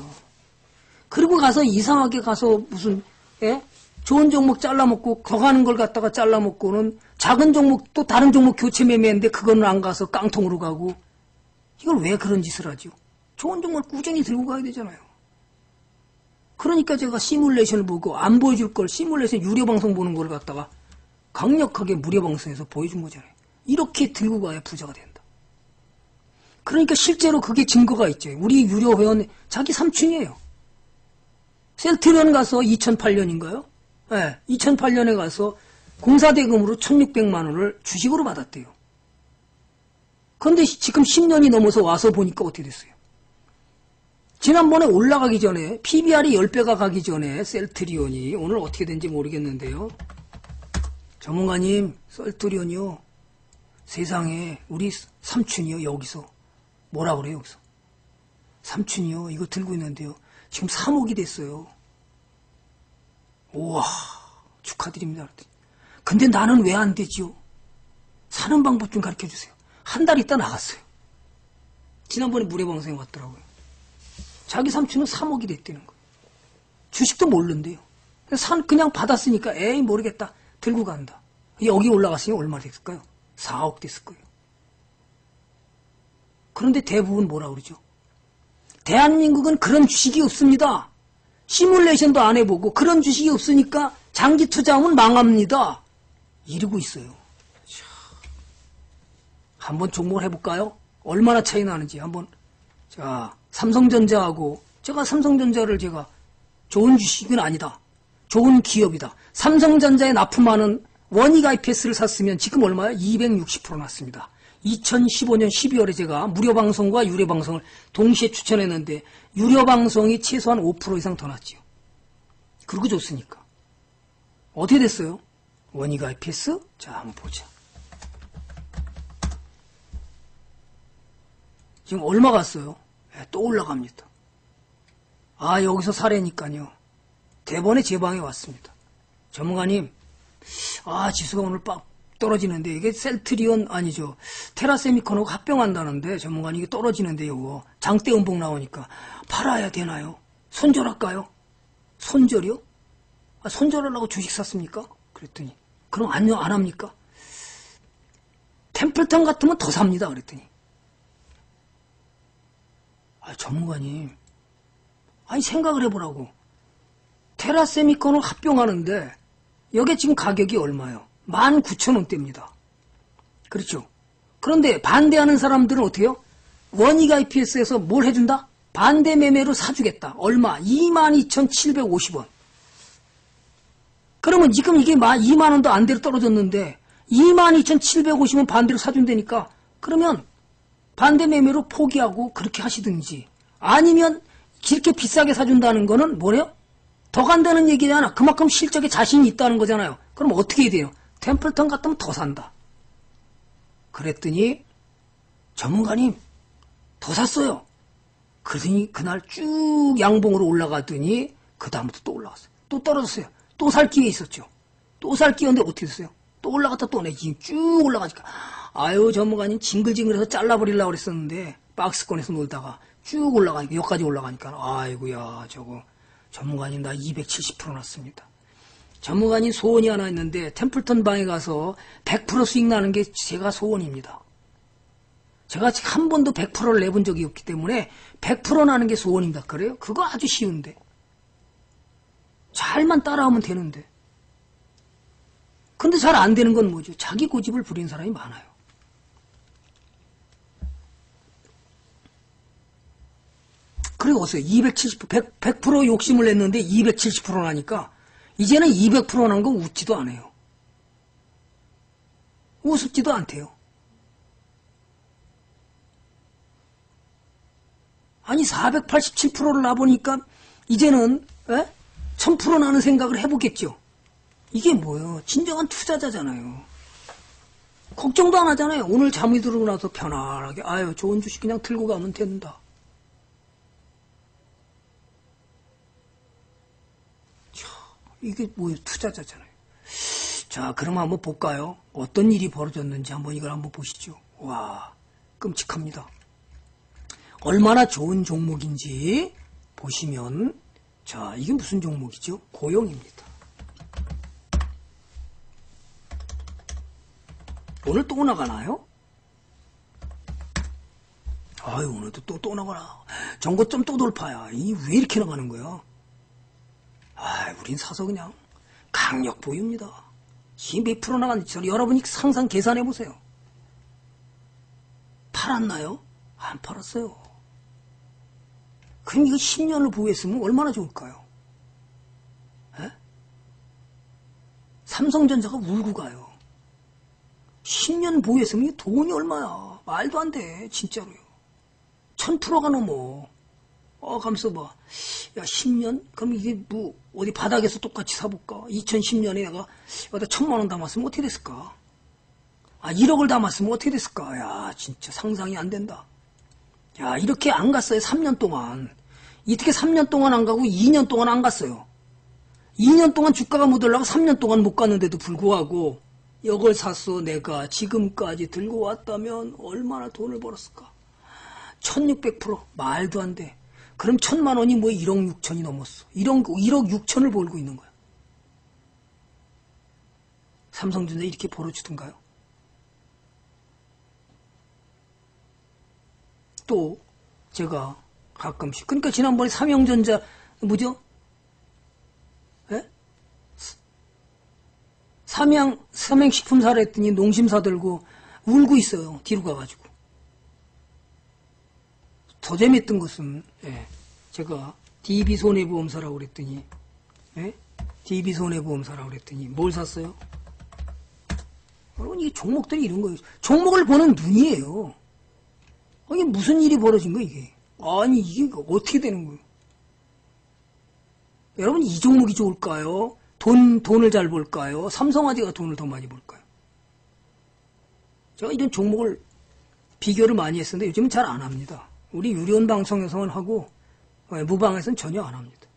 그리고 가서 이상하게 가서 무슨 예? 좋은 종목 잘라먹고 더 가는 걸 갖다가 잘라먹고는 작은 종목 또 다른 종목 교체 매매인데 그거는 안 가서 깡통으로 가고 이걸 왜 그런 짓을 하죠? 좋은 종목 꾸준히 들고 가야 되잖아요. 그러니까 제가 시뮬레이션을 보고 안 보여줄 걸 시뮬레이션 유료 방송 보는 걸 갖다가 강력하게 무료 방송에서 보여준 거잖아요. 이렇게 들고 가야 부자가 된다. 그러니까 실제로 그게 증거가 있죠. 우리 유료 회원 자기 삼촌이에요. 셀트리온 가서 2008년인가요? 네, 2008년에 가서 공사대금으로 1600만 원을 주식으로 받았대요. 그런데 지금 10년이 넘어서 와서 보니까 어떻게 됐어요? 지난번에 올라가기 전에 PBR이 10배가 가기 전에 셀트리온이 오늘 어떻게 된지 모르겠는데요. 전문가님 셀트리온이요. 세상에 우리 삼촌이요 여기서 뭐라 그래요 여기서 삼촌이요 이거 들고 있는데요. 지금 3억이 됐어요. 우와 축하드립니다. 근데 나는 왜 안 되지요? 사는 방법 좀 가르쳐 주세요. 한 달 있다 나갔어요. 지난번에 무료방송에 왔더라고요. 자기 삼촌은 3억이 됐다는 거예요. 주식도 모르는데요. 산 그냥 받았으니까 에이 모르겠다 들고 간다. 여기 올라갔으니 얼마 됐을까요? 4억 됐을 거예요. 그런데 대부분 뭐라 그러죠? 대한민국은 그런 주식이 없습니다. 시뮬레이션도 안 해보고 그런 주식이 없으니까 장기 투자하면 망합니다. 이러고 있어요. 한번 종목을 해볼까요? 얼마나 차이 나는지 한번 자 삼성전자하고 제가 삼성전자를 제가 좋은 주식은 아니다. 좋은 기업이다. 삼성전자에 납품하는 원익 IPS를 샀으면 지금 얼마야? 260% 났습니다. 2015년 12월에 제가 무료 방송과 유료 방송을 동시에 추천했는데 유료 방송이 최소한 5% 이상 더 났지요. 그리고 좋으니까. 어떻게 됐어요? 원익 IPS? 자, 한번 보자. 지금 얼마 갔어요? 네, 또 올라갑니다. 아, 여기서 사례니까요. 대번에 제 방에 왔습니다. 전문가님, 아, 지수가 오늘 빡 떨어지는데, 이게 셀트리온 아니죠. 테라세미컨하고 합병한다는데, 전문가님 이게 떨어지는데, 요거. 장대 음봉 나오니까. 팔아야 되나요? 손절할까요? 손절이요? 아, 손절하려고 주식 샀습니까? 그랬더니. 그럼 안, 안 합니까? 템플턴 같으면 더 삽니다. 그랬더니. 아, 전문가님. 아니, 생각을 해보라고. 테라세미컨을 합병하는데, 여기 지금 가격이 얼마요? 19,000원대입니다. 그렇죠. 그런데 반대하는 사람들은 해요? 원익 IPS에서 뭘 해준다? 반대 매매로 사주겠다. 얼마? 22,750원. 그러면 지금 이게 2만원도 안 대로 떨어졌는데 22,750원 반대로 사준다니까 그러면 반대 매매로 포기하고 그렇게 하시든지 아니면 이렇게 비싸게 사준다는 거는 뭐래요? 더 간다는 얘기잖아. 그만큼 실적에 자신이 있다는 거잖아요. 그럼 어떻게 해야 돼요? 템플턴 같으면 더 산다. 그랬더니 전문가님 더 샀어요. 그러더니 그날 쭉 양봉으로 올라가더니 그 다음부터 또 올라갔어요. 또 떨어졌어요. 또 살 기회 있었죠. 또 살 기회인데 어떻게 됐어요? 또 올라갔다 또 내지 쭉 올라가니까 아유 전문가님 징글징글해서 잘라버리려고 그랬었는데 박스권에서 놀다가 쭉 올라가니까 여기까지 올라가니까 아이고야 저거 전문가님 나 270% 났습니다. 전문가님 소원이 하나 있는데 템플턴 방에 가서 100% 수익 나는 게 제가 소원입니다. 제가 한 번도 100%를 내본 적이 없기 때문에 100% 나는 게 소원입니다. 그래요? 그거 아주 쉬운데. 잘만 따라하면 되는데. 근데 잘 안 되는 건 뭐죠? 자기 고집을 부리는 사람이 많아요. 그리고 어서요. 270%, 100, 100% 욕심을 냈는데 270% 나니까 이제는 200%난 건 웃지도 않아요. 우습지도 않대요. 아니 487%를 나보니까 이제는 에? 1000% 나는 생각을 해보겠죠. 이게 뭐예요? 진정한 투자자잖아요. 걱정도 안 하잖아요. 오늘 잠이 들고 나서 편안하게 아유 좋은 주식 그냥 들고 가면 된다. 자, 이게 뭐예요? 투자자잖아요. 자, 그럼 한번 볼까요? 어떤 일이 벌어졌는지 한번 이걸 한번 보시죠. 와, 끔찍합니다. 얼마나 좋은 종목인지 보시면 자, 이게 무슨 종목이죠? 고용입니다. 오늘 또 나가나요? 아유, 오늘도 또, 또 나가나. 전고점 또 돌파야. 이 왜 이렇게 나가는 거야? 아, 우린 사서 그냥 강력 보유입니다. 이몇 프로 나갔는지 여러분이 상상 계산해 보세요. 팔았나요? 안 팔았어요. 그럼 이거 10년을 보유했으면 얼마나 좋을까요? 에? 삼성전자가 울고 가요. 10년 보유했으면 돈이 얼마야. 말도 안 돼. 진짜로요. 1000%가 넘어. 어, 감서 봐. 야, 10년? 그럼 이게 뭐, 어디 바닥에서 똑같이 사볼까? 2010년에 내가 여기다 천만 원 담았으면 어떻게 됐을까? 아, 1억을 담았으면 어떻게 됐을까? 야, 진짜 상상이 안 된다. 야, 이렇게 안 갔어요, 3년 동안. 이렇게 3년 동안 안 가고 2년 동안 안 갔어요. 2년 동안 주가가 못 올라가 3년 동안 못 갔는데도 불구하고 이걸 샀어 내가 지금까지 들고 왔다면 얼마나 돈을 벌었을까? 1600% 말도 안 돼. 그럼 천만 원이 뭐 1억 6천이 넘었어. 1억, 1억 6천을 벌고 있는 거야. 삼성전자 이렇게 벌어주던가요? 또 제가 가끔씩 그러니까 지난번에 삼형전자 뭐죠? 에? 삼양 삼양식품 사라 했더니 농심사 들고 울고 있어요. 뒤로 가가지고. 더 재밌던 것은 예, 제가 DB 손해보험 사라고 그랬더니 예? DB 손해보험 사라고 그랬더니 뭘 샀어요? 여러분 이게 종목들이 이런 거예요. 종목을 보는 눈이에요. 이게 무슨 일이 벌어진 거야 이게? 아니 이게 어떻게 되는 거예요? 여러분 이 종목이 좋을까요? 돈 돈을 잘 벌까요? 삼성화재가 돈을 더 많이 벌까요? 제가 이런 종목을 비교를 많이 했었는데 요즘은 잘 안 합니다. 우리 유리원 방송에서는 하고 어, 무방에서는 전혀 안 합니다.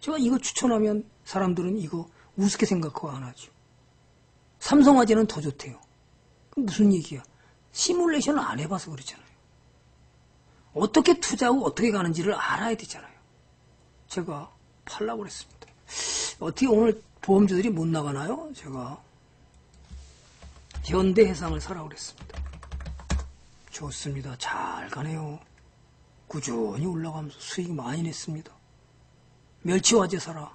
제가 이거 추천하면 사람들은 이거 우습게 생각하고 안 하죠. 삼성화재는 더 좋대요. 그 무슨 얘기야? 시뮬레이션을 안 해봐서 그렇잖아요. 어떻게 투자하고 어떻게 가는지를 알아야 되잖아요. 제가 팔라고 그랬습니다. 어떻게 오늘 보험주들이 못 나가나요? 제가 현대해상을 사라고 그랬습니다. 좋습니다. 잘 가네요. 꾸준히 올라가면서 수익 많이 냈습니다. 멸치화재 사라.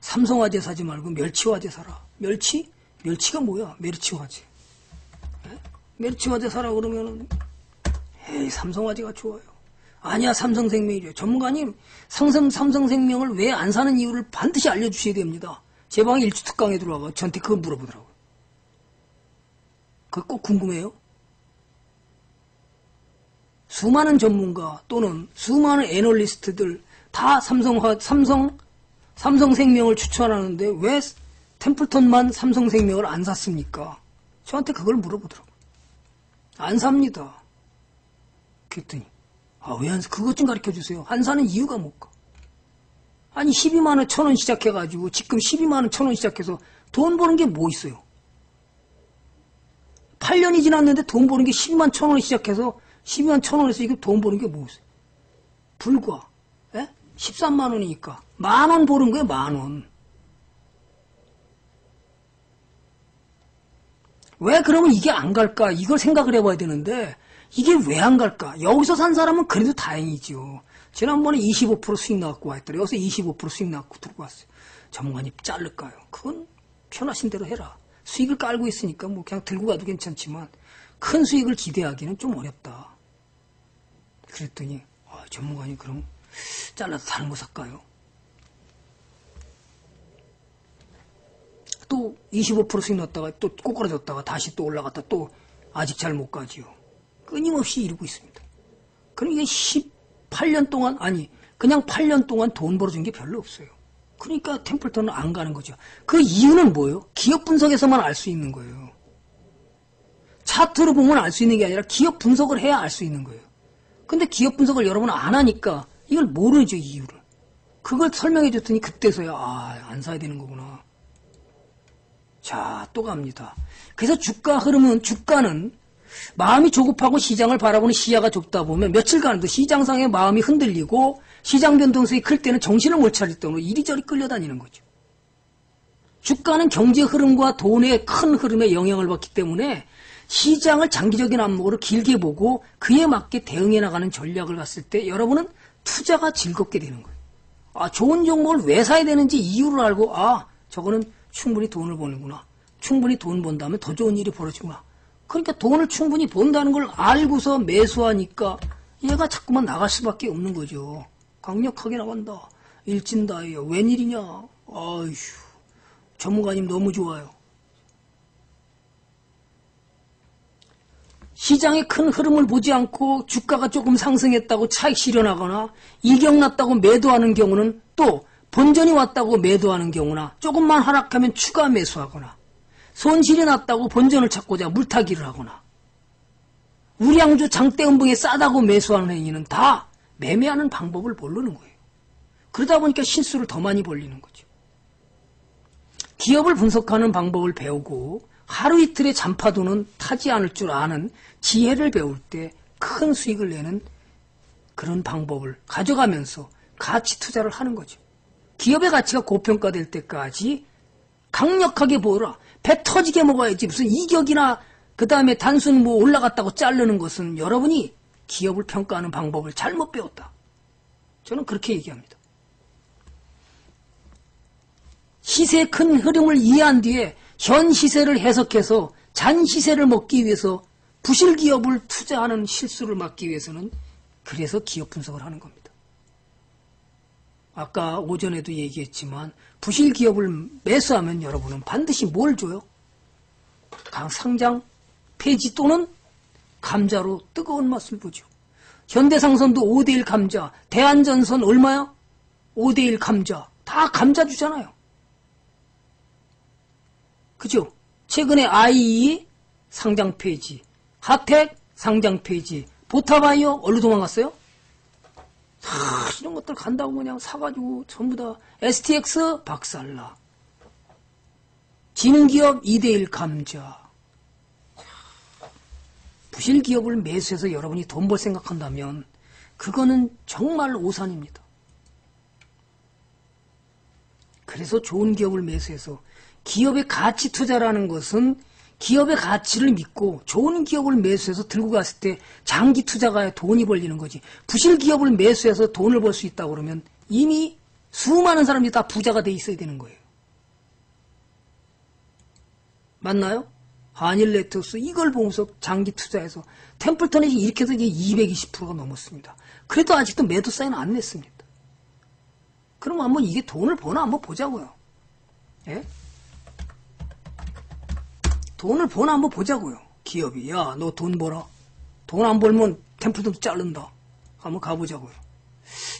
삼성화재 사지 말고 멸치화재 사라. 멸치? 멸치가 뭐야? 멸치화재. 에? 멸치화재 사라 그러면은 에이 삼성화재가 좋아요. 아니야 삼성생명이래요. 전문가님 삼성, 삼성생명을 왜 안 사는 이유를 반드시 알려주셔야 됩니다. 제 방에 일주 특강에 들어와가 저한테 그거 물어보더라고요. 그거 꼭 궁금해요. 수많은 전문가 또는 수많은 애널리스트들 다 삼성화, 삼성, 삼성생명을 추천하는데 왜 템플턴만 삼성생명을 안 샀습니까? 저한테 그걸 물어보더라고요. 안 삽니다. 그랬더니, 아, 왜 안, 사? 그것 좀 가르쳐 주세요. 안 사는 이유가 뭘까? 아니, 12만원 천 원 시작해가지고, 지금 12만원 천 원 시작해서 돈 버는 게 뭐 있어요? 8년이 지났는데 돈 버는 게 12만 천 원 시작해서 12만 천 원에서 이거 돈 버는 게뭐 있어요? 불과, 에? 13만 원이니까. 만 원 버는 거예요, 만 원. 왜 그러면 이게 안 갈까? 이걸 생각을 해봐야 되는데, 이게 왜 안 갈까? 여기서 산 사람은 그래도 다행이죠. 지난번에 25% 수익 나갖고 왔더래. 여기서 25% 수익 나갖고 들고 왔어요. 전문가님 자를까요? 그건 편하신 대로 해라. 수익을 깔고 있으니까 뭐 그냥 들고 가도 괜찮지만 큰 수익을 기대하기는 좀 어렵다. 그랬더니 아, 전문가님 그럼 잘라서 다른 거 살까요? 또 25% 수익 났다가 또 꼬꾸라졌다가 다시 또 올라갔다 또 아직 잘 못 가지요. 끊임없이 이러고 있습니다. 그럼 이게 18, 8년 동안 아니 그냥 8년 동안 돈 벌어준 게 별로 없어요. 그러니까 템플턴은 안 가는 거죠. 그 이유는 뭐예요? 기업 분석에서만 알 수 있는 거예요. 차트로 보면 알 수 있는 게 아니라 기업 분석을 해야 알 수 있는 거예요. 근데 기업 분석을 여러분은 안 하니까 이걸 모르죠, 이유를. 그걸 설명해 줬더니 그때서야, 아, 안 사야 되는 거구나. 자, 또 갑니다. 그래서 주가 흐름은, 주가는 마음이 조급하고 시장을 바라보는 시야가 좁다 보면 며칠간도 시장상의 마음이 흔들리고 시장 변동성이 클 때는 정신을 못 차릴 정도로 이리저리 끌려다니는 거죠. 주가는 경제 흐름과 돈의 큰 흐름에 영향을 받기 때문에 시장을 장기적인 안목으로 길게 보고 그에 맞게 대응해 나가는 전략을 갔을 때 여러분은 투자가 즐겁게 되는 거예요. 아, 좋은 종목을 왜 사야 되는지 이유를 알고 아, 저거는 충분히 돈을 버는구나. 충분히 돈 번다면 더 좋은 일이 벌어지구나. 그러니까 돈을 충분히 번다는 걸 알고서 매수하니까 얘가 자꾸만 나갈 수밖에 없는 거죠. 강력하게 나간다. 일진다예요. 웬일이냐. 아휴. 전문가님 너무 좋아요. 시장의 큰 흐름을 보지 않고 주가가 조금 상승했다고 차익 실현하거나 이격 났다고 매도하는 경우는 또 본전이 왔다고 매도하는 경우나 조금만 하락하면 추가 매수하거나 손실이 났다고 본전을 찾고자 물타기를 하거나 우량주 장대음봉에 싸다고 매수하는 행위는 다 매매하는 방법을 모르는 거예요. 그러다 보니까 실수를 더 많이 벌리는 거죠. 기업을 분석하는 방법을 배우고 하루 이틀의 잔파도는 타지 않을 줄 아는 지혜를 배울 때 큰 수익을 내는 그런 방법을 가져가면서 가치 투자를 하는 거죠. 기업의 가치가 고평가될 때까지 강력하게 보라. 배 터지게 먹어야지. 무슨 이격이나 그 다음에 단순 뭐 올라갔다고 자르는 것은 여러분이 기업을 평가하는 방법을 잘못 배웠다. 저는 그렇게 얘기합니다. 시세의 큰 흐름을 이해한 뒤에 현 시세를 해석해서 잔 시세를 먹기 위해서 부실 기업을 투자하는 실수를 막기 위해서는 그래서 기업 분석을 하는 겁니다. 아까 오전에도 얘기했지만 부실 기업을 매수하면 여러분은 반드시 뭘 줘요? 강 상장 폐지 또는 감자로 뜨거운 맛을 보죠. 현대상선도 5대1 감자, 대한전선 얼마야? 5대1 감자. 다 감자 주잖아요. 그죠? 최근에 아이이 상장 폐지, 하텍 상장 폐지, 보타바이오 얼로 도망갔어요? 하, 이런 것들 간다고 그냥 사가지고 전부 다 STX 박살나. 진기업 2대1 감자. 부실 기업을 매수해서 여러분이 돈 벌 생각한다면 그거는 정말 오산입니다. 그래서 좋은 기업을 매수해서 기업의 가치 투자라는 것은 기업의 가치를 믿고 좋은 기업을 매수해서 들고 갔을 때 장기 투자가 돈이 벌리는 거지. 부실 기업을 매수해서 돈을 벌 수 있다고 그러면 이미 수많은 사람들이 다 부자가 돼 있어야 되는 거예요. 맞나요? 한일 네트워스 이걸 보면서 장기 투자해서 템플턴이 이렇게 해서 이제 220%가 넘었습니다. 그래도 아직도 매도 사인 안 냈습니다. 그럼 한번 이게 돈을 버나 한번 보자고요. 예? 돈을 버나 한번 보자고요. 기업이 야 너 돈 벌어. 돈 안 벌면 템플턴도 자른다. 한번 가보자고요.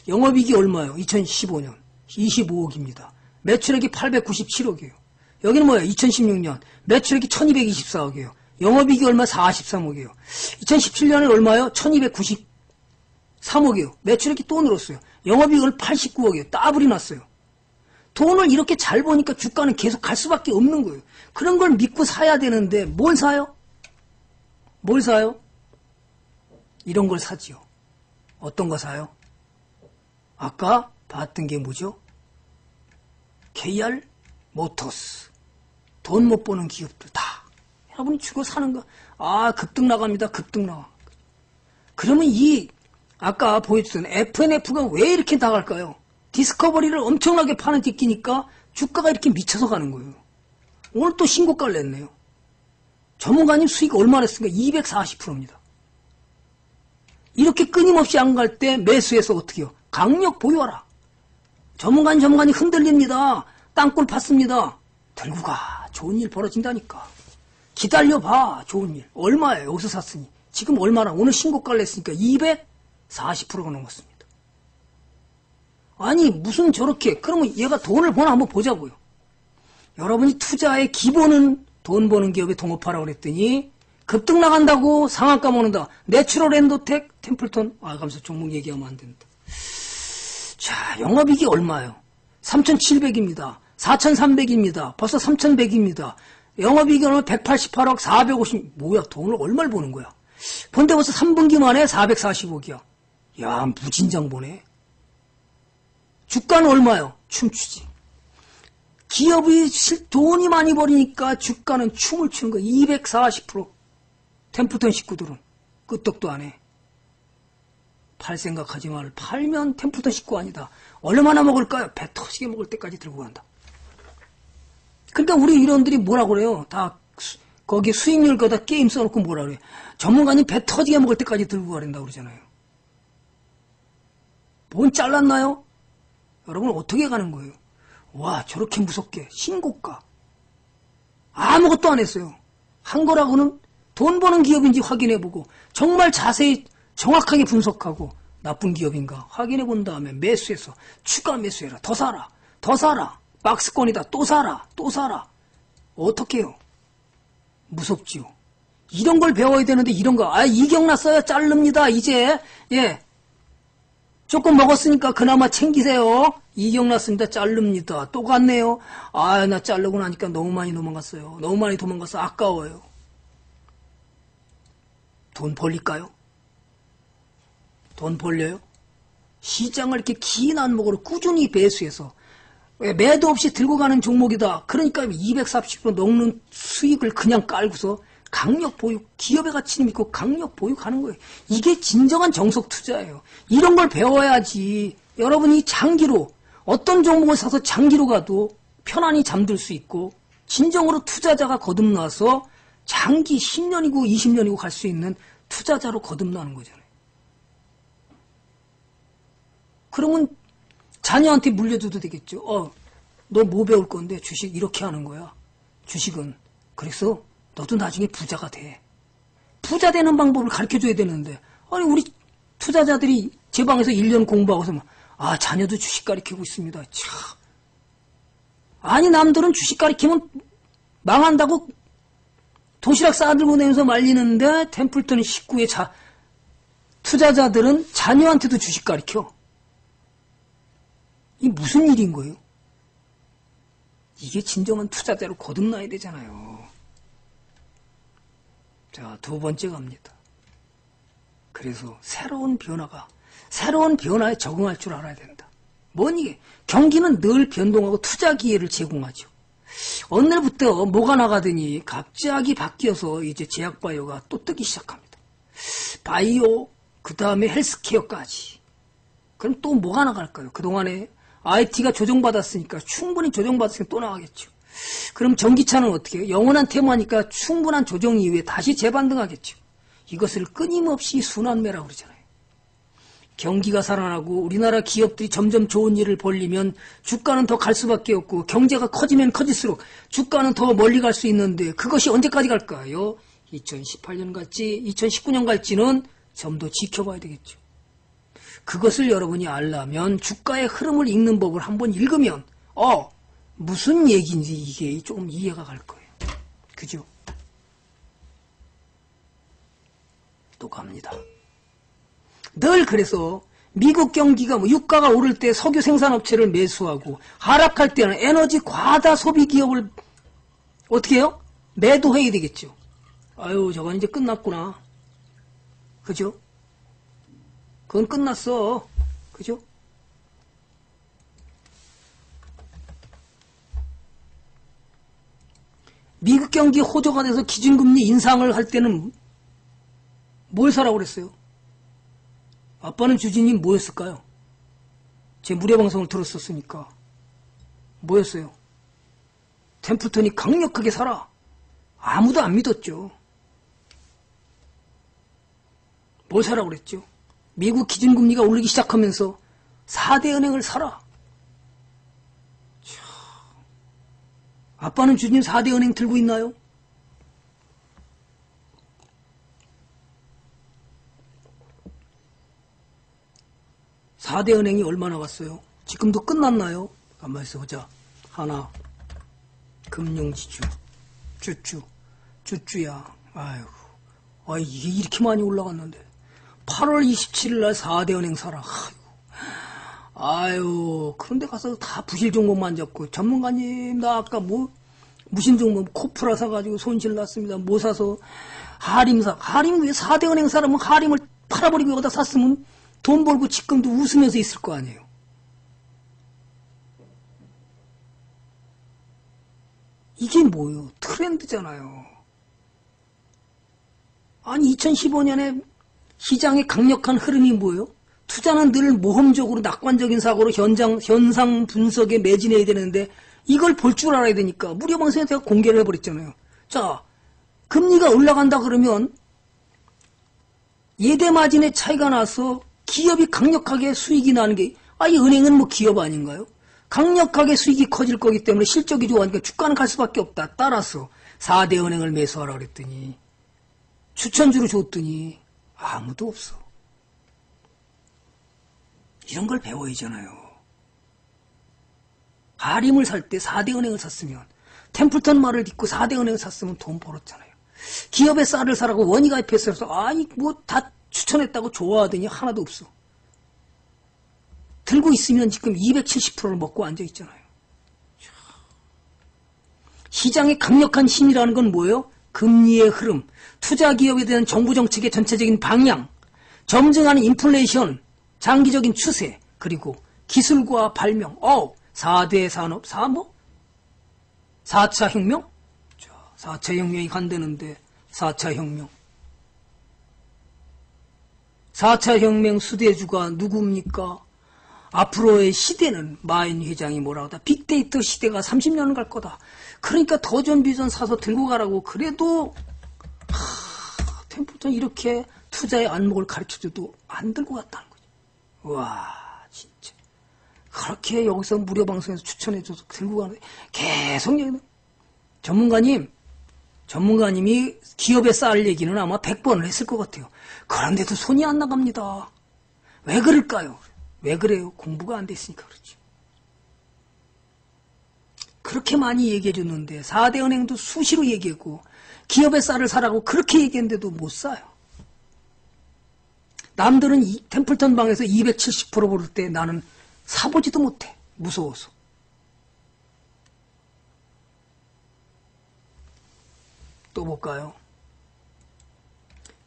영업이익이 얼마예요? 2015년 25억입니다. 매출액이 897억이에요. 여기는 뭐예요? 2016년 매출액이 1224억이에요. 영업이익이 얼마? 43억이에요. 2017년에 얼마요? 1293억이에요. 매출액이 또 늘었어요. 영업이익을 89억이에요. 따블이 났어요. 돈을 이렇게 잘 버니까 주가는 계속 갈 수밖에 없는 거예요. 그런 걸 믿고 사야 되는데 뭘 사요? 뭘 사요? 이런 걸 사지요. 어떤 거 사요? 아까 봤던 게 뭐죠? KR 모터스. 돈 못 버는 기업들 다. 여러분이 주고 사는 거. 아, 급등 나갑니다. 급등 나가. 그러면 이, 아까 보여줬던 FNF가 왜 이렇게 나갈까요? 디스커버리를 엄청나게 파는 뒷기니까 주가가 이렇게 미쳐서 가는 거예요. 오늘 또 신고가를 냈네요. 전문가님 수익 얼마 냈습니까? 240%입니다. 이렇게 끊임없이 안 갈 때 매수해서 어떻게 해요? 강력 보유하라. 전문가님 전문가님 흔들립니다. 땅굴 팠습니다. 들고 가. 좋은 일 벌어진다니까. 기다려봐. 좋은 일. 얼마예요? 여기서 샀으니. 지금 얼마나? 오늘 신고가를 냈으니까 240%가 넘었습니다. 아니 무슨 저렇게 그러면 얘가 돈을 버나 한번 보자고요. 여러분이 투자의 기본은 돈 버는 기업에 동업하라고 그랬더니 급등 나간다고 상한가 먹는다. 내추럴 엔도텍 템플턴 아 감사 종목 얘기하면 안 된다. 자 영업이익이 얼마요? 3,700입니다. 4,300입니다. 벌써 3,100입니다. 영업이익이 얼마 188억 450 뭐야 돈을 얼마를 버는 거야? 본데 벌써 3분기 만에 440억이야. 야 무진장 보네. 주가는 얼마요? 춤추지. 기업이 실- 돈이 많이 벌이니까 주가는 춤을 추는 거야. 240%. 템플턴 식구들은 끄떡도 안 해. 팔 생각하지 말. 팔면 템플턴 식구 아니다. 얼마나 먹을까요? 배 터지게 먹을 때까지 들고 간다. 그러니까 우리 이런들이 뭐라 그래요? 다 수- 거기 수익률 거다 게임 써놓고 뭐라 그래? 전문가님 배 터지게 먹을 때까지 들고 가란다 그러잖아요. 뭔 잘랐나요? 여러분 어떻게 가는 거예요? 와 저렇게 무섭게 신고가 아무것도 안 했어요. 한 거라고는 돈 버는 기업인지 확인해보고 정말 자세히 정확하게 분석하고 나쁜 기업인가 확인해 본 다음에 매수해서 추가 매수해라 더 사라 더 사라 박스권이다 또 사라 또 사라 어떻게 해요? 무섭지요. 이런 걸 배워야 되는데 이런 거, 아, 이경 났어요. 자릅니다. 이제, 예. 조금 먹었으니까 그나마 챙기세요. 이경 났습니다. 자릅니다. 또 갔네요. 아, 나 자르고 나니까 너무 많이 도망갔어요. 너무 많이 도망가서 아까워요. 돈 벌릴까요? 돈 벌려요? 시장을 이렇게 긴 안목으로 꾸준히 배수해서 왜 매도 없이 들고 가는 종목이다. 그러니까 240% 넘는 수익을 그냥 깔고서 강력 보유, 기업의 가치를 믿고 강력 보유하는 거예요. 이게 진정한 정석 투자예요. 이런 걸 배워야지 여러분이 장기로 어떤 종목을 사서 장기로 가도 편안히 잠들 수 있고 진정으로 투자자가 거듭나서 장기 10년이고 20년이고 갈 수 있는 투자자로 거듭나는 거잖아요. 그러면 자녀한테 물려줘도 되겠죠. 어, 너 뭐 배울 건데 주식 이렇게 하는 거야. 주식은. 그래서 너도 나중에 부자가 돼. 부자 되는 방법을 가르쳐 줘야 되는데, 아니, 우리 투자자들이 제 방에서 1년 공부하고서, 막, 아, 자녀도 주식 가르치고 있습니다. 참. 아니, 남들은 주식 가르치면 망한다고 도시락 싸들고 내면서 말리는데, 템플턴 식구의 자, 투자자들은 자녀한테도 주식 가르쳐. 이 무슨 일인 거예요? 이게 진정한 투자자로 거듭나야 되잖아요. 자, 두 번째 갑니다. 그래서 새로운 변화가, 새로운 변화에 적응할 줄 알아야 된다. 뭔 이게? 경기는 늘 변동하고 투자 기회를 제공하죠. 어느 날부터 뭐가 나가더니 갑자기 바뀌어서 이제 제약바이오가 또 뜨기 시작합니다. 바이오, 그 다음에 헬스케어까지. 그럼 또 뭐가 나갈까요? 그동안에 IT가 조정받았으니까 충분히 조정받았으니까 또 나가겠죠. 그럼 전기차는 어떻게 해요? 영원한 테마니까 충분한 조정 이후에 다시 재반등하겠죠. 이것을 끊임없이 순환매라고 그러잖아요. 경기가 살아나고 우리나라 기업들이 점점 좋은 일을 벌리면 주가는 더 갈 수밖에 없고 경제가 커지면 커질수록 주가는 더 멀리 갈 수 있는데 그것이 언제까지 갈까요? 2018년 갈지 2019년 갈지는 좀 더 지켜봐야 되겠죠. 그것을 여러분이 알려면 주가의 흐름을 읽는 법을 한번 읽으면 어 무슨 얘기인지 이게 조금 이해가 갈 거예요. 그죠? 또 갑니다. 늘 그래서 미국 경기가 뭐 유가가 오를 때 석유 생산업체를 매수하고 하락할 때는 에너지 과다 소비 기업을 어떻게 해요? 매도해야 되겠죠. 아유 저건 이제 끝났구나. 그죠? 그건 끝났어. 그죠? 미국 경기 호조가 돼서 기준금리 인상을 할 때는 뭘 사라고 그랬어요? 아빠는 주진님 뭐였을까요? 제 무료 방송을 들었었으니까. 뭐였어요? 템플턴이 강력하게 살아. 아무도 안 믿었죠. 뭘 사라고 그랬죠? 미국 기준금리가 오르기 시작하면서 4대 은행을 사라. 아빠는 주님 4대 은행 들고 있나요? 사대 은행이 얼마나 왔어요? 지금도 끝났나요? 가만히 있어 보자. 하나, 금융지주, 쭈쭈, 쭈쭈야. 아이고, 아 이게 이렇게 많이 올라갔는데. 8월 27일 날 4대 은행 사라. 아이고. 아유, 그런데 가서 다 부실 종목만 잡고, 전문가님, 나 아까 뭐, 무신 종목, 코프라 사가지고 손실 났습니다. 뭐 사서, 하림 사, 하림 왜 4대 은행 사람은 하림을 팔아버리고 여기다 샀으면 돈 벌고 지금도 웃으면서 있을 거 아니에요. 이게 뭐요? 트렌드잖아요. 아니 2015년에 시장의 강력한 흐름이 뭐예요? 투자는 늘 모험적으로 낙관적인 사고로 현장 현상 분석에 매진해야 되는데 이걸 볼 줄 알아야 되니까 무료방송에 제가 공개를 해버렸잖아요. 자, 금리가 올라간다 그러면 예대 마진의 차이가 나서 기업이 강력하게 수익이 나는 게, 아, 이 은행은 뭐 기업 아닌가요? 강력하게 수익이 커질 거기 때문에 실적이 좋아하니까 주가는 갈 수밖에 없다. 따라서 4대 은행을 매수하라 그랬더니 추천주로 줬더니 아무도 없어. 이런 걸 배워야잖아요. 하림을 살 때 4대 은행을 샀으면 템플턴 말을 듣고 4대 은행을 샀으면 돈 벌었잖아요. 기업의 쌀을 사라고 원이 가입했어서 아니 뭐 다 추천했다고 좋아하더니 하나도 없어. 들고 있으면 지금 270%를 먹고 앉아 있잖아요. 시장의 강력한 힘이라는 건 뭐예요? 금리의 흐름, 투자 기업에 대한 정부 정책의 전체적인 방향, 점증하는 인플레이션, 장기적인 추세, 그리고 기술과 발명, 어 4대 산업, 4뭐? 뭐? 4차 혁명? 자, 4차 혁명이 간다는데 4차 혁명. 4차 혁명 수대주가 누굽니까? 앞으로의 시대는 마인 회장이 뭐라고 하다. 빅데이터 시대가 30년 갈 거다. 그러니까 더전 비전 사서 들고 가라고 그래도 하, 템플턴 이렇게 투자의 안목을 가르쳐줘도 안 들고 갔다는 거죠. 와 진짜 그렇게 여기서 무료 방송에서 추천해줘서 들고 가는데 계속 얘기는 전문가님 전문가님이 기업에 쌓을 얘기는 아마 100번을 했을 것 같아요. 그런데도 손이 안 나갑니다. 왜 그럴까요? 왜 그래요? 공부가 안 됐으니까 그렇지. 그렇게 많이 얘기해 줬는데 4대 은행도 수시로 얘기했고 기업의 쌀을 사라고 그렇게 얘기했는데도 못 사요. 남들은 이, 템플턴 방에서 270% 오를 때 나는 사보지도 못해. 무서워서. 또 볼까요?